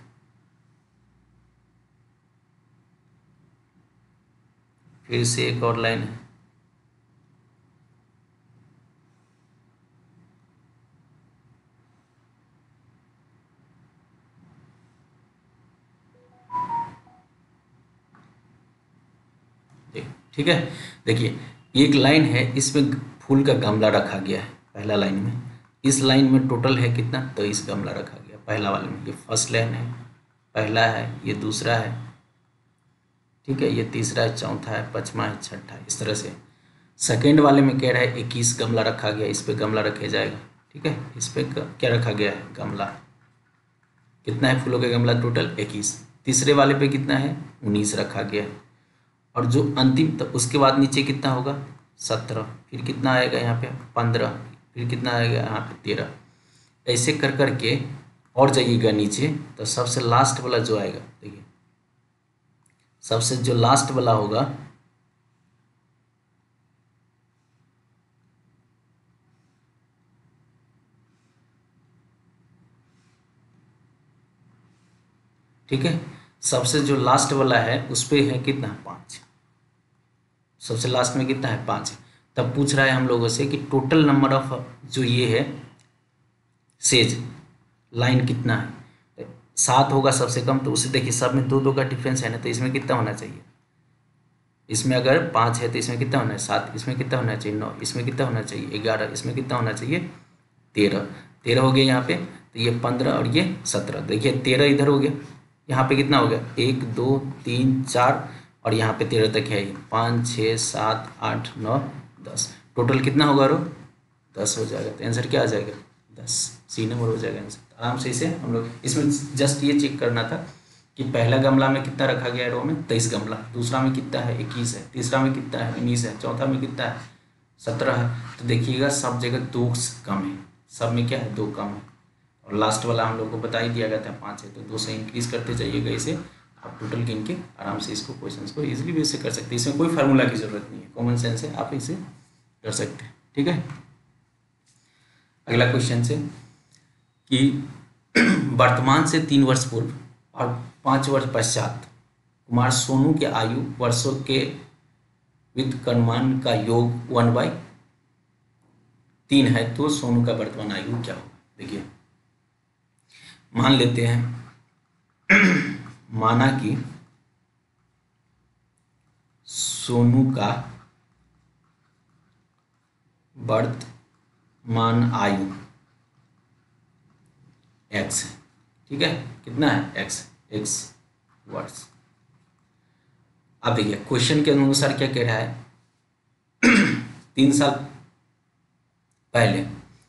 S1: फिर से एक और लाइन है। ठीक है? देखिए, एक लाइन है, इसमें फूल का गमला रखा गया है, पहला लाइन में। इस लाइन में टोटल है कितना? तो गमला रखा गया। पहला वाले में, ये फ़र्स्ट लाइन है, पहला है, ये दूसरा है, ठीक है? ये तीसरा है, चौथा है पचमा है, छठा है, इस तरह से। सेकेंड वाले में कह रहा है, इक्कीस गमला रखा गया, इस पर गमला रखे जाएगा, ठीक है? इस पर क्या रखा गया है? गमला। कितना है फूलों का गमला टोटल? इक्कीस। तीसरे वाले पे कितना है? उन्नीस रखा गया। है और जो अंतिम तो उसके बाद नीचे कितना होगा? सत्रह। फिर कितना आएगा यहाँ पे? पंद्रह। फिर कितना आएगा यहाँ पे? तेरह। ऐसे कर कर के और जाइएगा नीचे तो सबसे लास्ट वाला जो आएगा, देखिए। सबसे जो लास्ट वाला होगा, ठीक है? सबसे जो लास्ट वाला है, उस पर है कितना? पाँच। सबसे लास्ट में कितना है? पाँच। तब पूछ रहा है हम लोगों से कि टोटल नंबर ऑफ़ जो ये है सेज लाइन कितना है? सात होगा सबसे कम तो उसे देखिए, सब में दो दो का डिफरेंस है ना तो इसमें कितना होना चाहिए? इसमें अगर पाँच है तो इसमें कितना होना है? सात। इसमें कितना होना चाहिए? नौ। इसमें कितना होना चाहिए? ग्यारह। इसमें कितना होना चाहिए? तेरह। तेरह हो गया यहाँ पे तो ये पंद्रह और ये सत्रह। देखिए, तेरह इधर हो गया। यहाँ पे कितना हो गया? एक, दो, तीन, चार और यहाँ पे तेरह तक है। पाँच, छः, सात, आठ, नौ, दस। टोटल कितना होगा रो? दस हो जाएगा। तो आंसर क्या आ जाएगा? दस। सी नंबर हो जाएगा आंसर आराम से इसे हम लोग इसमें जस्ट ये चेक करना था कि पहला गमला में कितना रखा गया है रो में? तेईस गमला। दूसरा में कितना है? इक्कीस है। तीसरा में कितना है? उन्नीस है। चौथा में कितना है? सत्रह है। तो देखिएगा, सब जगह दो कम है। सब में क्या है? दो कम है। और लास्ट वाला हम लोग को बता ही दिया गया था, पाँच है। तो दो से इंक्रीज करते जाइएगा इसे। आप टोटल गिन के आराम से इसको क्वेश्चन को इजीली भी इससे कर सकते हैं। इसमें कोई फार्मूला की ज़रूरत नहीं है। कॉमन सेंस है आप इसे कर सकते हैं। ठीक है? अगला क्वेश्चन से कि वर्तमान से तीन वर्ष पूर्व और पाँच वर्ष पश्चात कुमार सोनू के आयु वर्षों के व्युत्कर्मान का योग वन बाई तीन है तो सोनू का वर्तमान आयु क्या होगा? देखिए, मान लेते हैं। माना कि सोनू का वर्तमान आयु एक्स है। ठीक है? कितना है? एक्स एक्स वर्ष। अब देखिए क्वेश्चन के अनुसार क्या कह रहा है? तीन साल पहले।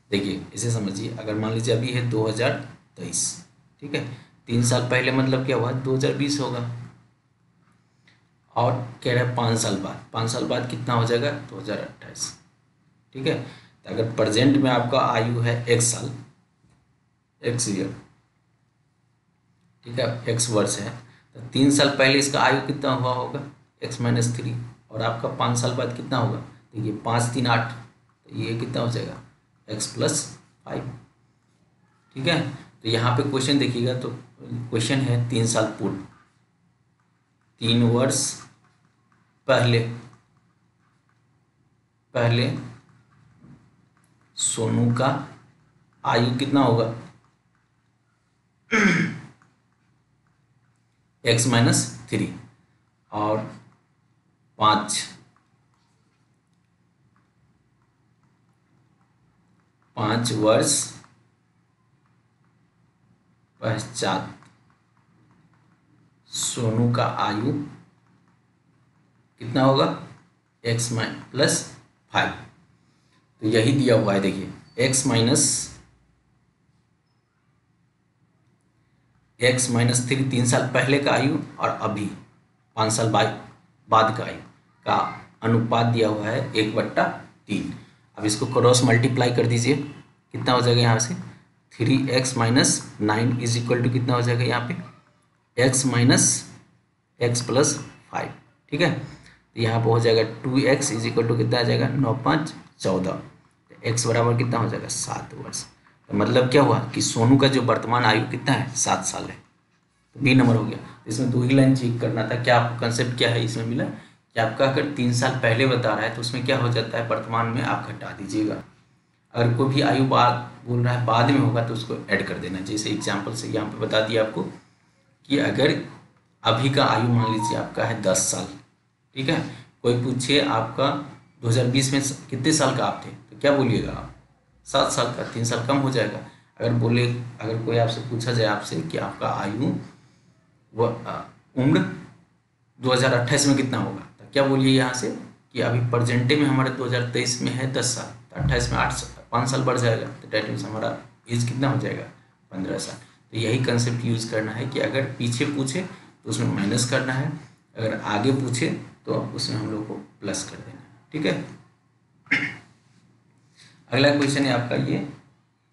S1: देखिए, इसे समझिए। अगर मान लीजिए अभी है दो हज़ार तेईस। ठीक है? तीन साल पहले मतलब क्या हुआ? दो हज़ार बीस होगा। और कह रहा है पाँच साल बाद। पाँच साल बाद कितना हो जाएगा? दो हज़ार अट्ठाईस। ठीक है? तो अगर प्रेजेंट में आपका आयु है एक साल एक्स ईयर ठीक है? एक्स वर्ष है तो तीन साल पहले इसका आयु कितना हुआ होगा? एक्स माइनस थ्री और आपका पाँच साल बाद कितना होगा? तो ये पाँच तीन आठ तो ये कितना हो जाएगा? एक्स प्लस फाइव ठीक है? तो यहाँ पे क्वेश्चन देखिएगा तो क्वेश्चन है तीन साल पूर्व। तीन वर्ष पहले पहले सोनू का आयु कितना होगा? एक्स माइनस थ्री और पाँच। पाँच वर्ष पश्चात सोनू का आयु कितना होगा? एक्स माइ प्लस फाइव तो यही दिया हुआ है, देखिए। X minus X minus three तीन साल पहले का आयु और अभी, पाँच साल बाद बाद का आयु का अनुपात दिया हुआ है एक बट्टा तीन। अब इसको क्रॉस मल्टीप्लाई कर दीजिए। कितना हो जाएगा यहाँ से? Three X minus nine is equal to कितना हो जाएगा यहाँ पे? X minus X plus five, ठीक है? तो यहाँ पर हो जाएगा two X is equal to कितना आ जाएगा? नौ पाँच चौदह। एक्स बराबर कितना हो जाएगा? सात वर्ष। तो मतलब क्या हुआ कि सोनू का जो वर्तमान आयु कितना है? सात साल है। तो बी नंबर हो गया। इसमें दो ही लाइन चेक करना था, क्या आपको कंसेप्ट क्या है इसमें मिला? कि आपका अगर तीन साल पहले बता रहा है तो उसमें क्या हो जाता है? वर्तमान में आप घटा दीजिएगा। अगर कोई भी आयु बाद बोल रहा है, बाद में होगा तो उसको ऐड कर देना। जैसे एग्ज़ाम्पल से यहाँ पे बता दिया आपको कि अगर अभी का आयु मान लीजिए आपका है दस साल, ठीक है? कोई पूछे आपका 2020 में कितने साल का आप थे तो क्या बोलिएगा आप? सात साल का, तीन साल कम हो जाएगा। अगर बोले, अगर कोई आपसे पूछा जाए आपसे कि आपका आयु व उम्र 2028 में कितना होगा तो क्या बोलिए यहाँ से कि अभी प्रजेंटे में हमारे 2023 में है दस साल तो अट्ठाईस में आठ साल। पाँच साल बढ़ जाएगा तो मीन्स हमारा एज कितना हो जाएगा? पंद्रह साल। तो यही कंसेप्ट यूज़ करना है कि अगर पीछे पूछे तो उसमें माइनस करना है। अगर आगे पूछे तो उसमें हम लोग को प्लस कर देना है। ठीक है? अगला क्वेश्चन है आपका ये।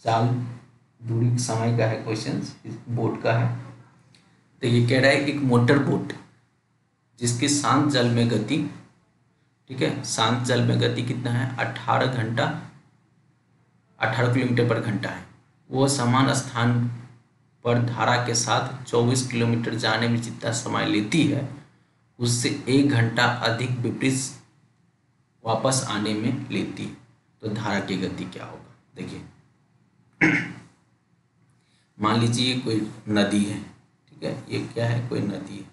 S1: चाल दूरी, समय का है क्वेश्चन बोट का है। तो ये कह रहा है एक मोटर बोट जिसकी शांत जल में गति, ठीक है? शांत जल में गति कितना है? अट्ठारह घंटा अठारह किलोमीटर पर घंटा है। वो समान स्थान पर धारा के साथ 24 किलोमीटर जाने में जितना समय लेती है, उससे एक घंटा अधिक विपरीत वापस आने में लेती है। तो धारा की गति क्या होगा? देखिए। मान लीजिए कोई नदी है, ठीक है? ये क्या है? कोई नदी है।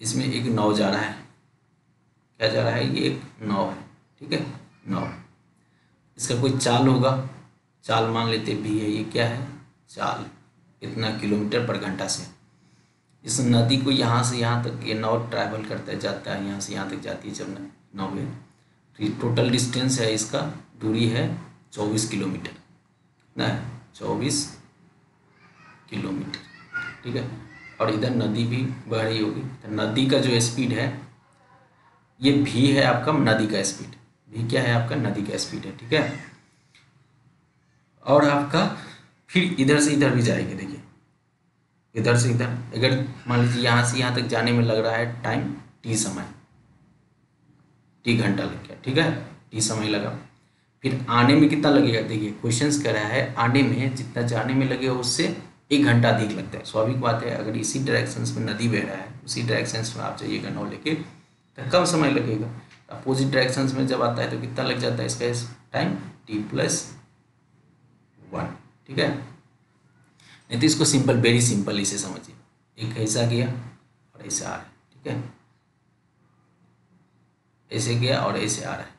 S1: इसमें एक नाव जा रहा है। क्या जा रहा है? ये एक नाव है, ठीक है? नाव। इसका कोई चाल होगा? चाल मान लेते भी है ये क्या है? चाल इतना किलोमीटर पर घंटा से। इस नदी को यहाँ से यहाँ तक, ये नाव ट्रैवल करता है, जाता है, यहाँ से यहाँ तक जाती है जब नाव। टोटल डिस्टेंस है इसका, दूरी है चौबीस किलोमीटर। ना है? चौबीस किलोमीटर। ठीक है? और इधर नदी भी बह रही होगी। तो नदी का जो स्पीड है, ये भी है आपका नदी का स्पीड भी क्या है आपका? नदी का स्पीड है, ठीक है? और आपका फिर इधर से इधर भी जाएगी, देखिए। इधर से इधर, अगर मान लीजिए यहाँ से यहाँ तक जाने में लग रहा है टाइम टी समय। टी घंटा लग गया, ठीक है? टी समय लगा। फिर आने में कितना लगेगा? देखिए क्वेश्चंस कह रहा है, आने में जितना जाने में लगेगा उससे एक घंटा अधिक लगता है। स्वाभाविक बात है, अगर इसी डायरेक्शन में नदी बह रहा है, उसी डायरेक्शन में आप जाइएगा नाव लेके तो कम समय लगेगा। अपोजिट डायरेक्शन में जब आता है तो कितना लग जाता है इसका इस टाइम टी प्लस वन ठीक है? नहीं तो इसको सिंपल वेरी सिंपल इसे समझिए। एक ऐसा गया और ऐसे आ रहा है, ठीक है? ऐसे गया और ऐसे आ रहा है।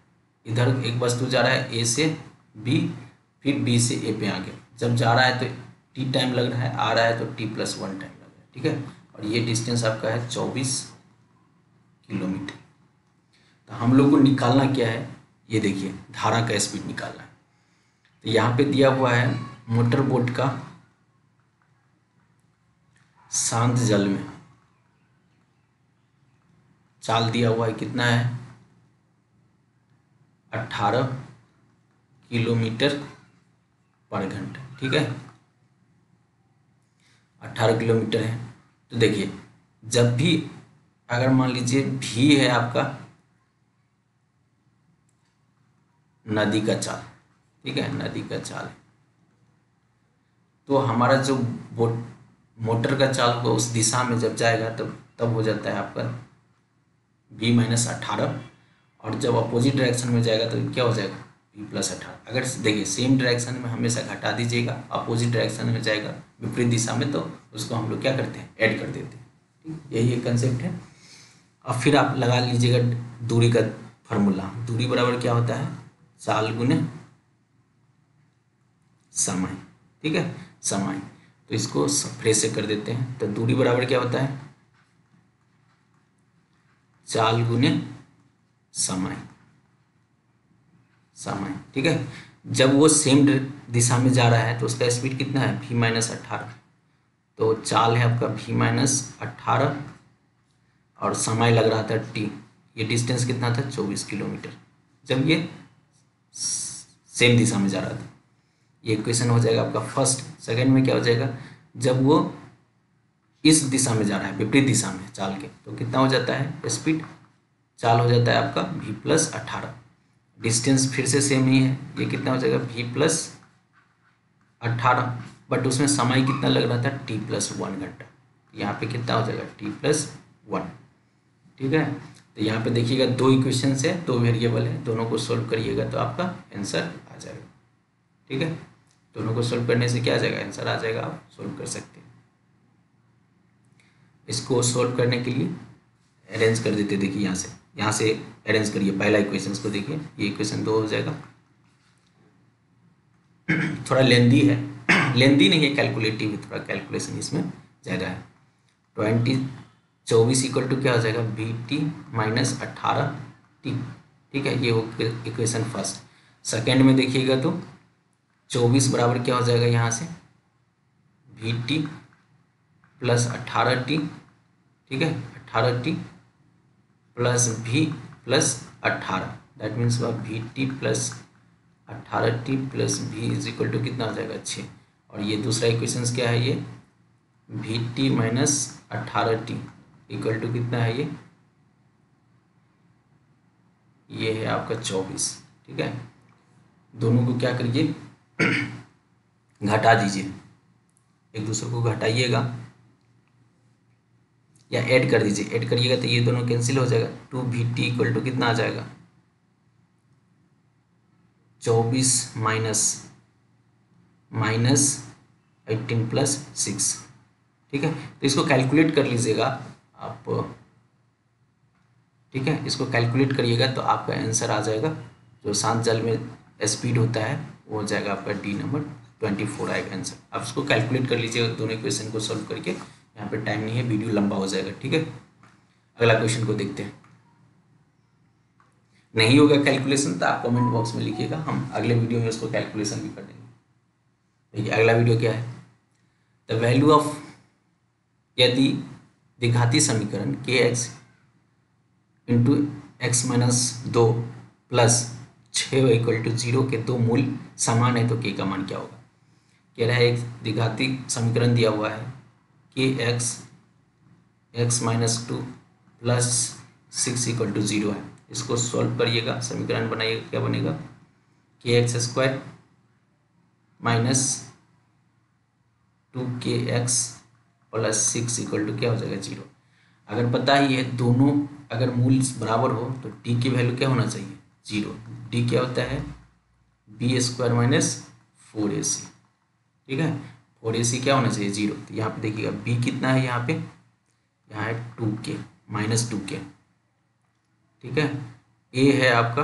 S1: इधर एक वस्तु जा रहा है ए से बी फिर बी से ए पे आ गया जब जा रहा है तो टी टाइम लग रहा है, आ रहा है तो टी प्लस वन टाइम लग रहा है, ठीक है? और ये डिस्टेंस आपका है चौबीस किलोमीटर। तो हम लोग को निकालना क्या है? ये देखिए, धारा का स्पीड निकालना है। तो यहाँ पे दिया हुआ है मोटर बोट का शांत जल में। चाल दिया हुआ है कितना है? अट्ठारह किलोमीटर पर घंटा, ठीक है? अट्ठारह किलोमीटर है। तो देखिए, जब भी अगर मान लीजिए भी है आपका नदी का चाल। ठीक है? नदी का चाल तो हमारा जो बोट मोटर का चाल होगा, उस दिशा में जब जाएगा, तब तब हो जाता है आपका बी माइनस अट्ठारह और जब अपोजिट डायरेक्शन में जाएगा तो क्या हो जाएगा? बी प्लस अठारह। अगर देखिए सेम डायरेक्शन में हमेशा घटा दीजिएगा अपोजिट डायरेक्शन में जाएगा, विपरीत दिशा में तो उसको हम लोग क्या करते हैं? ऐड कर देते हैं। ठीक? यही एक कंसेप्ट है। अब फिर आप लगा लीजिएगा दूरी का फार्मूला दूरी बराबर क्या होता है? चाल गुने समय, ठीक है? समय। तो इसको फ्रेश से कर देते हैं। तो दूरी बराबर क्या होता है? चाल गुने समय। समय, ठीक है? जब वो सेम दिशा में जा रहा है तो उसका स्पीड कितना है? भी माइनस अट्ठारह तो चाल है आपका भी माइनस अट्ठारह और समय लग रहा था टी ये डिस्टेंस कितना था? चौबीस किलोमीटर। जब ये सेम दिशा में जा रहा था। ये क्वेश्चन हो जाएगा आपका फ़र्स्ट सेकंड में क्या हो जाएगा? जब वो इस दिशा में जा रहा है, विपरीत दिशा में चाल के तो कितना हो जाता है? स्पीड चाल हो जाता है आपका भी प्लस अट्ठारह डिस्टेंस फिर से सेम ही है। ये कितना हो जाएगा? भी प्लस अट्ठारह बट उसमें समय कितना लग रहा था? टी प्लस वन घंटा। यहाँ पे कितना हो जाएगा? टी प्लस वन ठीक है? तो यहाँ पे देखिएगा दो इक्वेशन है, दो वेरिएबल है, दोनों को सोल्व करिएगा तो आपका आंसर आ जाएगा। ठीक है? दोनों को सोल्व करने से क्या आ जाएगा? आंसर आ जाएगा, आप सोल्व कर सकते हैं। इसको सोल्व करने के लिए अरेंज कर देते देखिए यहाँ से। यहाँ से अरेंज करिए, पहला इक्वेशन को देखिए, ये इक्वेशन दो हो जाएगा। थोड़ा लेंदी है। लेंदी नहीं है कैलकुलेटिव थोड़ा कैलकुलेशन इसमें ज़्यादा है। ट्वेंटी चौबीस इक्वल टू क्या हो जाएगा? बी टी माइनस अट्ठारह टी ठीक है? ये हो इक्वेशन फ़र्स्ट सेकेंड में देखिएगा तो चौबीस बराबर क्या हो जाएगा यहाँ से? वी टी प्लस अट्ठारह टी ठीक है? अट्ठारह टी प्लस भी प्लस अट्ठारह दैट मीन्स वह वी टी प्लस अट्ठारह टी प्लस भी इज़ इक्वल टू कितना आ जाएगा? छः और ये दूसरा इक्वेशन क्या है ये? वी टी माइनस अट्ठारह टी इक्वल टू कितना है ये? ये है आपका चौबीस, ठीक है? दोनों को क्या करिए? घटा दीजिए। एक दूसरे को घटाइएगा या ऐड कर दीजिए। ऐड करिएगा तो ये दोनों कैंसिल हो जाएगा। Two V T equal to कितना आ जाएगा? चौबीस minus minus eighteen plus six ठीक है? तो इसको कैलकुलेट कर लीजिएगा। आप, ठीक है, इसको कैलकुलेट करिएगा तो आपका आंसर आ जाएगा। जो शांत जल में स्पीड होता है, वो हो जाएगा आपका डी नंबर ट्वेंटी फोर आएगा आंसर आप इसको कैलकुलेट कर लीजिएगा, दोनों क्वेश्चन को सॉल्व करके, यहाँ पे टाइम नहीं है वीडियो लंबा हो जाएगा, ठीक है? अगला क्वेश्चन को देखते हैं। नहीं होगा कैलकुलेशन तो आप कमेंट बॉक्स में लिखिएगा, हम अगले वीडियो में उसको कैलकुलेशन भी कर देंगे। देखिए, अगला वीडियो क्या है? द वैल्यू ऑफ़ यदि दिघाती समीकरण K X into X minus दो प्लस छः इक्वल टू ज़ीरो के दो मूल समान है तो के का मान क्या होगा? कह रहा है एक दिघाती समीकरण दिया हुआ है K X X minus two plus six equal to zero है। इसको सॉल्व करिएगा, समीकरण बनाइएगा, क्या बनेगा? K X square minus two K X plus six equal to क्या हो जाएगा ज़ीरो? अगर पता ही है दोनों अगर मूल बराबर हो तो डी की वैल्यू क्या होना चाहिए? ज़ीरो। डी क्या होता है? B square minus four A C. ठीक है? फोर ए सी क्या होना चाहिए? ज़ीरो। तो यहाँ पे देखिएगा, बी कितना है यहाँ पे? यहाँ है टू के, माइनस टू के। ठीक है? ए है आपका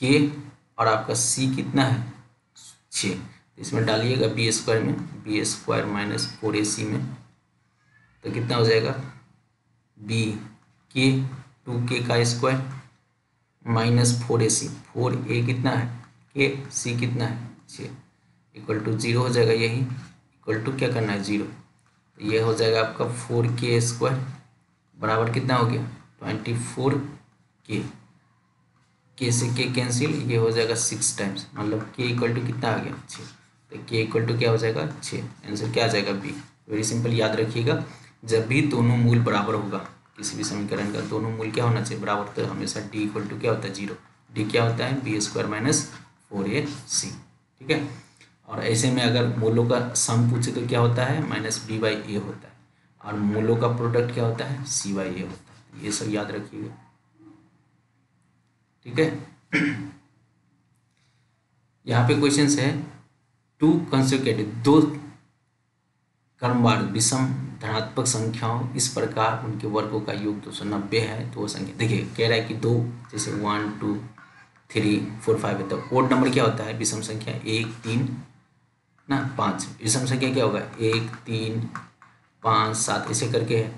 S1: के और आपका सी कितना है? छ। इसमें डालिएगा बी स्क्वायर में B square minus four A C में तो कितना हो जाएगा? बी के टू के का square minus four A C four A कितना है? के सी कितना है? छ इक्वल टू ज़ीरो हो जाएगा यही। इक्वल टू क्या करना है? ज़ीरो तो ये हो जाएगा आपका फोर के स्क्वायर बराबर कितना हो गया? ट्वेंटी फोर के के से के कैंसिल ये हो जाएगा सिक्स टाइम्स मतलब के इक्वल टू कितना आ गया? छः के इक्वल टू क्या हो जाएगा? छः आंसर क्या आ जाएगा बी वेरी सिंपल याद रखिएगा। जब भी दोनों मूल बराबर होगा, किसी भी समीकरण का, दोनों मूल क्या होना चाहिए? बराबर तो हमेशा डी इक्वल टू क्या होता है? ज़ीरो। डी क्या होता है? B square minus four A C ठीक है? और ऐसे में अगर मूलों का सम पूछे तो क्या होता है? माइनस बी बाई ए होता है। और मूलों का प्रोडक्ट क्या होता है? सी बाई ए होता है। ये सब याद रखिएगा। ठीक है? यहाँ पे क्वेश्चन है। टू कंसिक्यूटिव दो क्रमवार विषम, धनात्मक संख्याओं, इस प्रकार उनके वर्गों का योग दो सौ नब्बे है तो वो संख्या, देखिए, कह रहा है कि दो, जैसे one two three four five है तो ओड नंबर क्या होता है? विषम संख्या एक, तीन, ना, पाँच। विषम संख्या क्या होगा? एक, तीन, पाँच, सात, ऐसे करके है।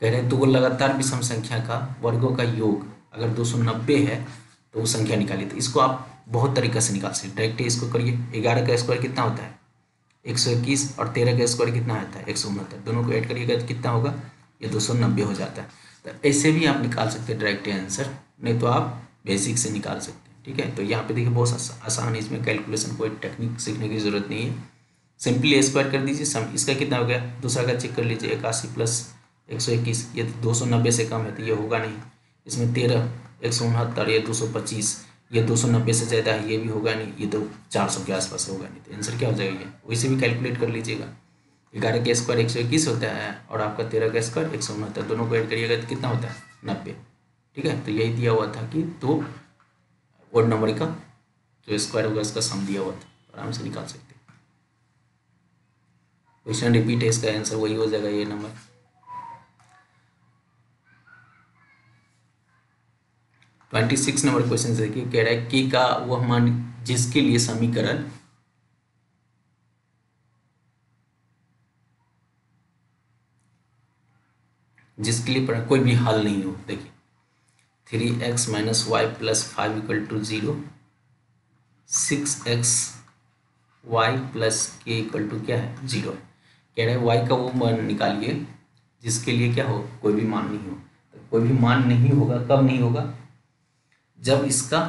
S1: कह रहे हैं दो लगातार विषम संख्या का, वर्गों का योग, अगर दो सौ नब्बे है तो वो संख्या निकाली तो इसको आप बहुत तरीका से निकाल सकते डायरेक्ट इसको करिए, ग्यारह का स्क्वायर कितना होता है? एक सौ इक्कीस और तेरह का स्क्वायर कितना आता है? एक सौ उनहत्तर। दोनों को ऐड करिएगा तो कितना होगा? ये दो सौ नब्बे हो जाता है। तो ऐसे भी आप निकाल सकते हैं डायरेक्ट आंसर नहीं तो आप बेसिक से निकाल सकते हैं, ठीक है? तो यहाँ पे देखिए बहुत आसान है, इसमें कैलकुलेशन कोई टेक्निक सीखने की ज़रूरत नहीं है। सिंपली स्क्वायर कर दीजिए, सम, इसका कितना हो गया? दूसरा का चेक कर लीजिए, इक्यासी प्लस एक सौ इक्कीस, ये तो दो सौ नब्बे से कम है तो ये होगा नहीं। इसमें तेरह, एक सौ उनहत्तर, ये दो सौ पच्चीस। ये दो सौ नब्बे से ज़्यादा है, ये भी होगा नहीं, ये तो चार सौ के आसपास होगा नहीं तो आंसर क्या हो जाएगा? ये वैसे भी कैलकुलेट कर लीजिएगा। ग्यारह का स्क्वायर एक सौ इक्कीस होता है और आपका तेरह का स्क्वायर एक सौ उनहत्तर, दोनों को ऐड करिएगा तो कितना होता है? नब्बे। ठीक है? तो यही दिया हुआ था कि दो वर्ड नंबर का, जो स्क्वायर होगा इसका सम दिया हुआ था, आराम से निकाल सकते क्वेश्चन रिपीट है इसका आंसर वही हो जाएगा ये number twenty six number question देखिए, कह रहा है कि का वह मान जिसके लिए समीकरण? जिसके लिए कोई भी हल नहीं हो, देखिए। Three X minus Y plus five equal to zero six X Y plus K equal to क्या है? ज़ीरो कह रहे हैं वाई का वो मान निकालिए, जिसके लिए क्या हो? कोई भी मान नहीं हो। कोई भी मान नहीं होगा, कब नहीं होगा? जब इसका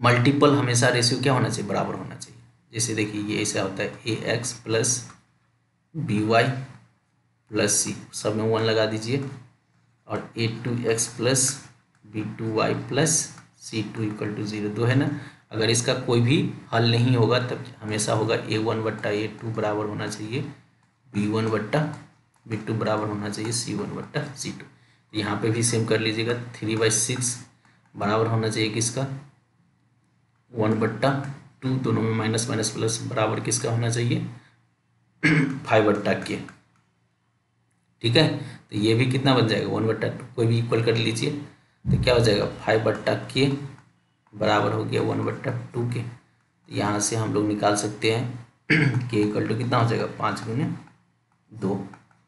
S1: मल्टीपल हमेशा रेशियो क्या होना चाहिए? बराबर होना चाहिए। जैसे देखिए, ये ऐसा होता है A X plus B Y plus C सब में वन लगा दीजिए। और A two X plus B two Y plus C two equal to zero दो है ना? अगर इसका कोई भी हल नहीं होगा, तब हमेशा होगा ए वन बट्टा ए टू बराबर होना चाहिए। बी वन बट्टा बी टू बराबर होना चाहिए सी वन बट्टा सी टू यहाँ पे भी सेम कर लीजिएगा। थ्री बाई सिक्स बराबर होना चाहिए किसका? वन बट्टा टू दोनों में माइनस माइनस प्लस बराबर किसका होना चाहिए? फाइव बट्टा के। ठीक है? तो ये भी कितना बन जाएगा? वन बट्टा टू। कोई भी इक्वल कर लीजिए तो क्या हो जाएगा? फाइव बट्टा के बराबर हो गया वन बट्टा टू के। तो यहाँ से हम लोग निकाल सकते हैं। के इक्वल टू कितना हो जाएगा? पाँच गुने दो।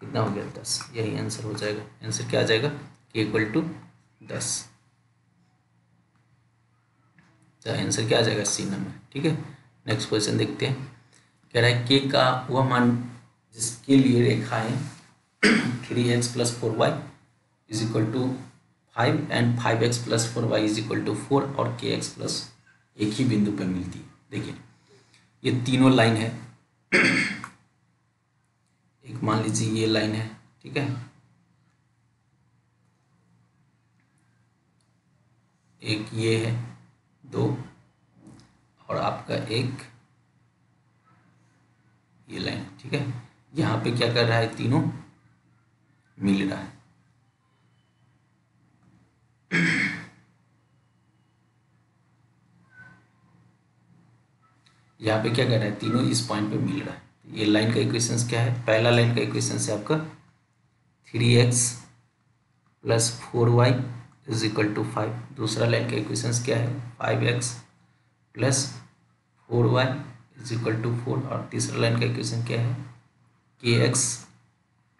S1: कितना हो गया? दस। यही आंसर हो जाएगा। आंसर क्या आ जाएगा? के इक्वल टू दस। तो आंसर क्या आ जाएगा सी नंबर ठीक है? नेक्स्ट क्वेश्चन देखते हैं। कह रहा है के का वह मान जिसके लिए रेखाएँ three x plus four y is equal to five and five x plus four y is equal to four और के एक्स प्लस एक ही बिंदु पर मिलती है। देखिए, ये तीनों लाइन है। एक मान लीजिए ये लाइन है, ठीक है? एक ये है। दो, और आपका एक, ये लाइन, ठीक है? यहाँ पे क्या कर रहा है? तीनों मिल रहा है। यहाँ पे क्या कर रहा है? तीनों इस पॉइंट पे मिल रहा है। ये लाइन का इक्वेशन क्या है? पहला लाइन का इक्वेशन है आपका three x plus four y is equal to five दूसरा लाइन का इक्वेशन क्या है? Five x plus four y is equal to four और तीसरा लाइन का इक्वेशन क्या है? K x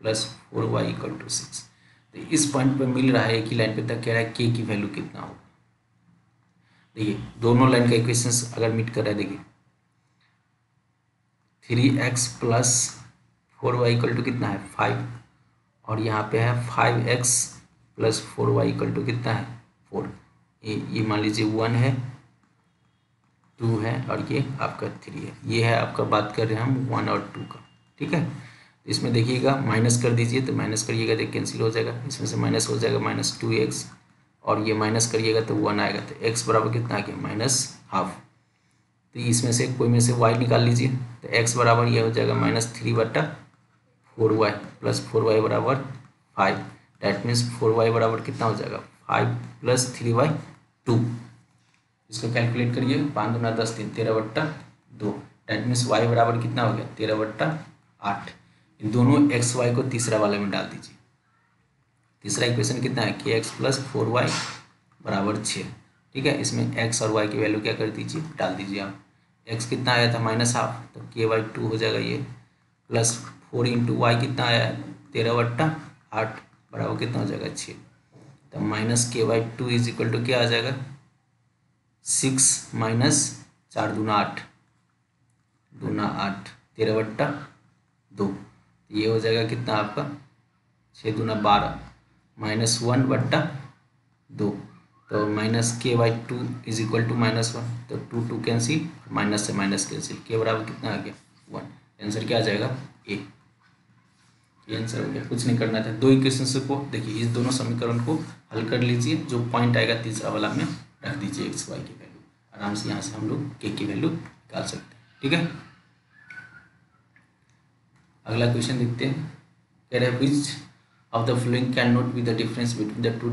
S1: plus four y equal to six तो इस पॉइंट पे मिल रहा है एक ही लाइन पे तक कह रहा है के की वैल्यू कितना होगा। देखिए, दोनों लाइन का इक्वेशन अगर मीट कर रहा है, देखिए। Three x plus four y equal to कितना है? फाइव और यहाँ पे है five x plus four y equal to कितना है? फोर। ये ये मान लीजिए वन है, टू है और ये आपका थ्री है। ये है आपका बात कर रहे हैं हम वन और टू का, ठीक है? इसमें देखिएगा माइनस कर दीजिए तो माइनस करिएगा तो कैंसिल हो जाएगा। इसमें से माइनस हो जाएगा माइनस टू एक्स और ये माइनस करिएगा तो वन आएगा। तो एक्स बराबर कितना आ गया? माइनस हाफ़ तो इसमें से कोई में से वाई निकाल लीजिए। तो एक्स बराबर ये हो जाएगा माइनस थ्री बट्टा four y plus four y बराबर five that means four y बराबर कितना हो जाएगा? Five plus three y two इसको कैलकुलेट करिए। पाँच दुना दस तीन, तेरह बट्टा दो। डैट मीन्स वाई बराबर कितना हो गया? तेरह बट्टा आठ। इन दोनों एक्स वाई को तीसरा वाले में डाल दीजिए। तीसरा इक्वेशन कितना है? के एक्स प्लस फोर वाई बराबर छः ठीक है? इसमें एक्स और वाई की वैल्यू क्या कर दीजिए? डाल दीजिए आप। एक्स कितना आया था? माइनस हाफ़ तो के वाई टू हो जाएगा ये। प्लस फोर इंटू वाई कितना आया? है तेरह बट्टा आठ। बराबर कितना हो जाएगा छः। तो minus k y two is equal to क्या आ जाएगा? सिक्स माइनस चार दूना आठ। दूना आठ, तेरह बट्टा दो। ये हो जाएगा कितना आपका? छः दूना बारह माइनस वन बट्टा दो। तो minus k by two is equal to minus one. तो टू टू कैंसिल, माइनस से माइनस कैंसिल। के बराबर कितना आ गया? वन। आंसर क्या आ जाएगा? ए। ये आंसर हो गया। कुछ नहीं करना था। दो इक्वेशन को, देखिए, इस दोनों समीकरण को हल कर लीजिए, जो पॉइंट आएगा तीसरा वाला में, रख दीजिए एक्स वाई की वैल्यू आराम से यहाँ से हम लोग के की वैल्यू निकाल सकते हैं। ठीक है? अगला क्वेश्चन देखते हैं। कह रहे which of the following can not be the difference between the two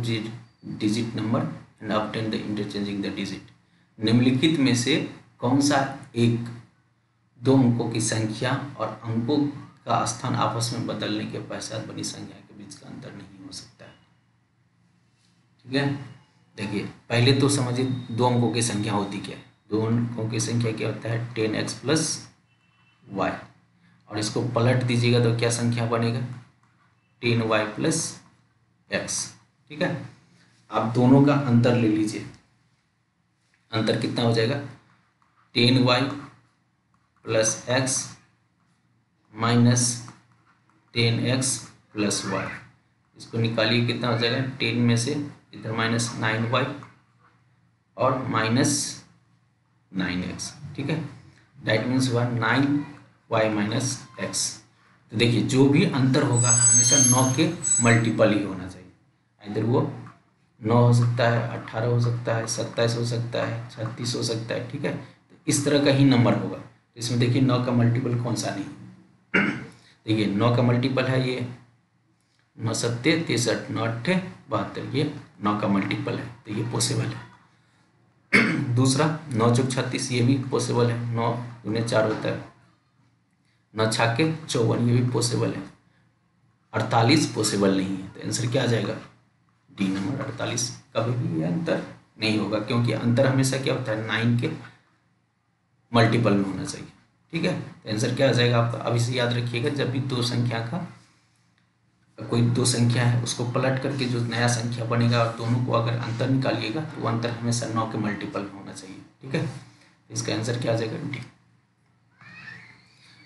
S1: digit number and obtain the interchanging the digit निम्नलिखित में से कौन सा एक, दो अंकों की संख्या और अंकों का स्थान आपस में बदलने के पश्चात बनी संख्या के बीच का अंतर नहीं हो सकता है। ठीक है? देखिए, पहले तो समझिए दो अंकों की संख्या होती क्या है? दो अंकों की संख्या क्या होता है? Ten x plus y. और इसको पलट दीजिएगा तो क्या संख्या बनेगा? Ten y plus x. ठीक है? आप दोनों का अंतर ले लीजिए। अंतर कितना हो जाएगा? Ten y plus x minus ten x plus y. इसको निकालिए कितना हो जाएगा? टेन में से इधर माइनस नाइन वाई और माइनस नाइन एक्स, ठीक है? That means one nine y minus x तो देखिए, जो भी अंतर होगा, हमेशा नौ के मल्टीपल ही होना चाहिए। इधर वो नौ हो सकता है अट्ठारह हो सकता है, सत्ताईस हो सकता है, छत्तीस हो सकता है, ठीक है? तो इस तरह का ही नंबर होगा। तो इसमें देखिए नौ का मल्टीपल कौन सा नहीं देखिए, नौ का मल्टीपल है ये। नौ सत्ते तिरसठ नौ अट्ठे बहत्तर, ये नौ का मल्टीपल है तो ये पॉसिबल है। दूसरा, नौ चौक छत्तीस, ये भी पॉसिबल है। नौ उन्हें चार होता है। न छाके, चौवन, ये भी पॉसिबल है। अड़तालीस पॉसिबल नहीं है तो आंसर क्या आ जाएगा? डी नंबर अड़तालीस। कभी भी ये अंतर नहीं होगा, क्योंकि अंतर हमेशा क्या होता है? नाइन के मल्टीपल में होना चाहिए। ठीक है? तो आंसर क्या आ जाएगा आपका? अभी से याद रखिएगा, जब भी दो संख्या का, कोई दो संख्या है, उसको पलट करके जो नया संख्या बनेगा और दोनों को अगर अंतर निकालिएगा तो अंतर हमेशा नौ के मल्टीपल में होना चाहिए। ठीक है? तो इसका आंसर क्या आ जाएगा? डी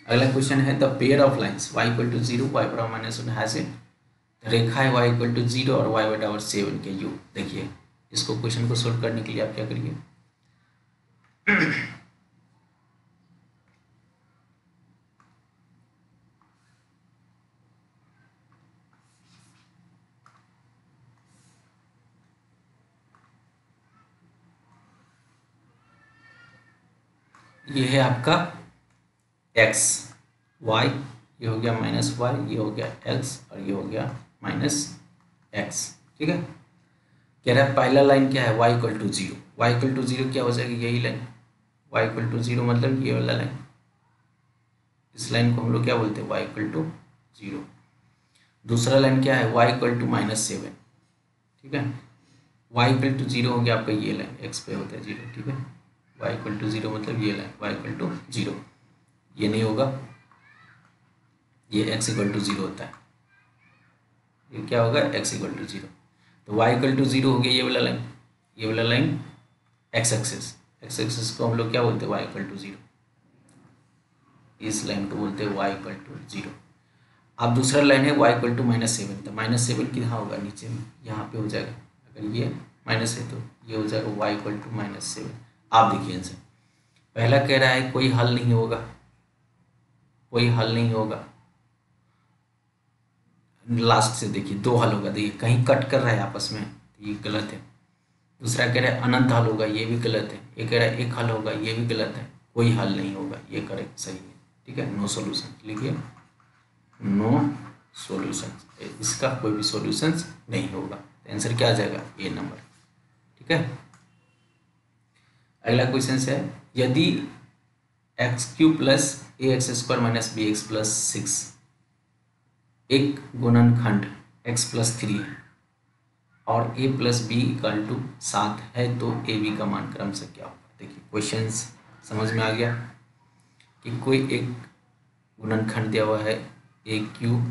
S1: अगला क्वेश्चन है the pair of lines y equal to zero y बराबर माइनस वन हैज़ ए रेखा है वाई इक्वल टू ज़ीरो और वाई बराबर सेवन के यू देखिए, इसको क्वेश्चन को सोल्व करने के लिए आप क्या करिए? ये है आपका एक्स वाई ये हो गया माइनस वाई ये हो गया एक्स और ये हो गया माइनस एक्स ठीक है? कह रहा है पहला लाइन क्या है? Y equal to zero y equal to zero क्या हो जाएगी? यही line y equal to zero मतलब ये वाला लाइन इस लाइन को हम लोग क्या बोलते हैं? वाई इक्वल टू ज़ीरो दूसरा लाइन क्या है? Y equal to minus seven ठीक है? वाई इक्वल टू ज़ीरो हो गया आपका ये लाइन एक्स पे होता है ज़ीरो ठीक है? वाई इक्वल टू ज़ीरो मतलब ये line y equal to zero ये नहीं होगा। ये एक्स इक्वल टू ज़ीरो होता है। ये क्या होगा? एक्स इक्वल टू ज़ीरो तो वाई इक्वल टू ज़ीरो हो गया ये वाला लाइन। ये वाला line x axis x axis को हम लोग क्या बोलते हैं? वाई इक्वल टू ज़ीरो इस लाइन को बोलते हैं वाई इक्वल टू ज़ीरो अब दूसरा लाइन है y equal to minus seven तो माइनस सेवन कितना होगा? नीचे में। यहाँ पे हो जाएगा। अगर ये माइनस है तो ये हो जाएगा y equal to minus seven आप देखिए इनसे पहला कह रहा है, कोई हल नहीं होगा। कोई हल नहीं होगा। लास्ट से देखिए, दो हल होगा। देखिए, कहीं कट कर रहा है आपस में, ये गलत है। दूसरा कह रहा है, अनंत हल होगा, ये भी गलत है। ये कह रहा है, एक हल होगा, ये भी गलत है। कोई हल नहीं होगा। ये करेक्ट सही है। ठीक है? नो सोल्यूशन लिखिए। नो सोल्यूशन इसका कोई भी सोल्यूशन नहीं होगा। आंसर क्या आ जाएगा? ए नंबर ठीक है? अगला क्वेश्चन है यदि x cube plus a x square minus b x plus six एक गुणनखंड एक्स प्लस थ्री है, और a plus b equal to सात है तो ए बी का मान क्रम से क्या होगा। देखिए क्वेश्चन समझ में आ गया कि कोई एक गुणनखंड दिया हुआ है ए क्यू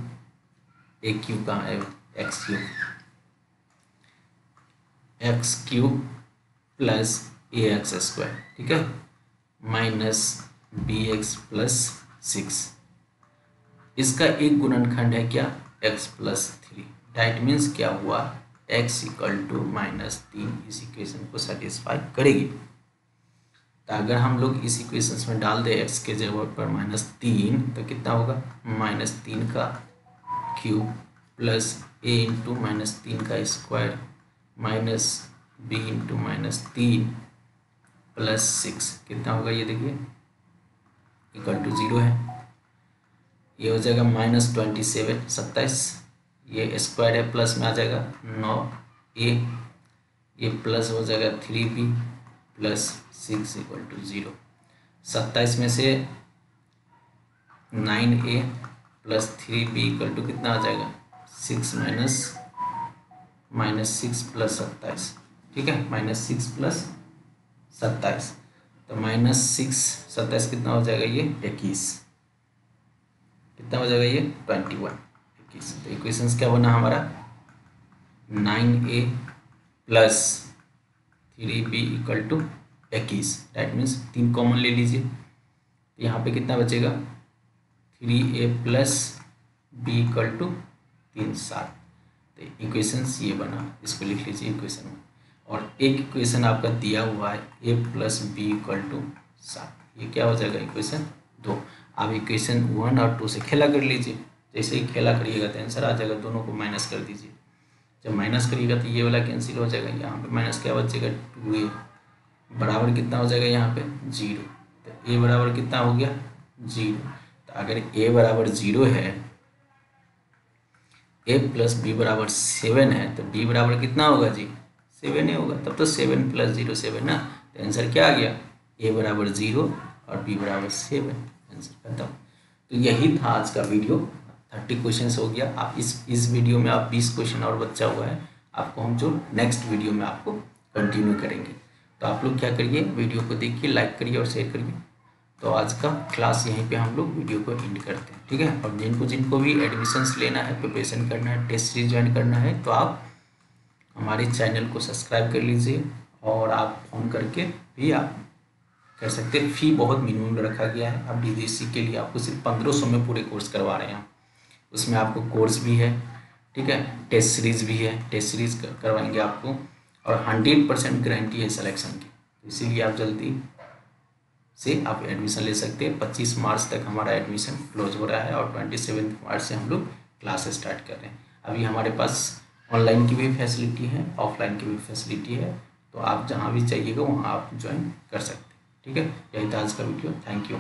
S1: ए क्यू कहाँ है? X cube x cube plus a x square ठीक है? Minus b x plus six इसका एक गुणनखंड है क्या? X plus three that means क्या हुआ? एक्स इक्वल टू माइनस तीन इस इक्वेशन को सेटिस्फाई करेगी। तो अगर हम लोग इस इक्वेशन में डाल दें एक्स के जगह पर माइनस तीन तो कितना होगा? माइनस तीन का cube plus a into minus तीन का square minus b into minus तीन प्लस सिक्स कितना होगा ये देखिए? इक्वल टू ज़ीरो है। ये हो जाएगा माइनस ट्वेंटी सेवन सत्ताईस। ये स्क्वायर है प्लस में आ जाएगा नौ। ए ये प्लस हो जाएगा three b plus six equal to zero सत्ताईस में से nine a plus three b equal to कितना आ जाएगा? Six minus minus six plus सत्ताईस। ठीक है? माइनस सिक्स प्लस सत्ताईस। तो माइनस सिक्स, सत्ताईस कितना हो जाएगा ये? इक्कीस। कितना हो जाएगा ये? Twenty one. इक्कीस। तो इक्वेशंस क्या बना हमारा? Nine a plus three b equal to इक्कीस। डैट मीन्स तीन कॉमन ले लीजिए। तो यहाँ पे कितना बचेगा? Three a plus b equal to तीन सात। तो इक्वेशंस ये बना। इसको लिख लीजिए इक्वेशन में। और एक इक्वेशन आपका दिया हुआ है a plus b equal to सात। ये क्या हो जाएगा इक्वेशन दो। आप इक्वेशन वन और टू से खेला कर लीजिए। जैसे ही खेला करिएगा तो आंसर आ जाएगा। दोनों को माइनस कर दीजिए। जब माइनस करिएगा तो ये वाला कैंसिल हो जाएगा। यहाँ पे माइनस क्या बचेगा टू ए बराबर कितना हो जाएगा यहाँ पे? ज़ीरो तो ए बराबर कितना हो गया? ज़ीरो तो अगर ए बराबर ज़ीरो है ए प्लस बी बराबर सेवन है तो बी बराबर कितना होगा जी? सेवन ही होगा, तब तो सेवन प्लस ज़ीरो सेवन ना? तो आंसर क्या आ गया? ए बराबर ज़ीरो और बी बराबर सेवन आंसर खत्म। तो यही था आज का वीडियो थर्टी क्वेश्चन हो गया। आप इस इस वीडियो में आप बीस क्वेश्चन और बच्चा हुआ है, आपको हम जो नेक्स्ट वीडियो में आपको कंटिन्यू करेंगे। तो आप लोग क्या करिए वीडियो को देखिए लाइक करिए और शेयर करिए। तो आज का क्लास यहीं पे हम लोग वीडियो को एंड करते हैं, ठीक है? और जिनको जिनको भी एडमिशन्स लेना है प्रिपरेशन करना है टेस्ट सीरीज़ ज्वाइन करना है तो आप हमारे चैनल को सब्सक्राइब कर लीजिए और आप फ़ोन करके भी आप कर सकते हैं। फ़ी बहुत मिनिमम रखा गया है। अब डी के लिए आपको सिर्फ़ पंद्रह सौ में पूरे कोर्स करवा रहे हैं उसमें आपको कोर्स भी है, ठीक है? टेस्ट सीरीज़ भी है। टेस्ट सीरीज़ करवाएँगे आपको और हंड्रेड परसेंट गारंटी है सिलेक्शन की। तो इसीलिए आप जल्दी से आप एडमिशन ले सकते हैं। पच्चीस मार्च तक हमारा एडमिशन क्लोज हो रहा है और ट्वेंटी सेवन मार्च से हम लोग क्लास स्टार्ट कर रहे हैं। अभी हमारे पास ऑनलाइन की भी फैसिलिटी है ऑफलाइन की भी फैसिलिटी है तो आप जहाँ भी चाहिएगा वहाँ आप ज्वाइन कर सकते हैं। ठीक है? यही था आज का वीडियो थैंक यू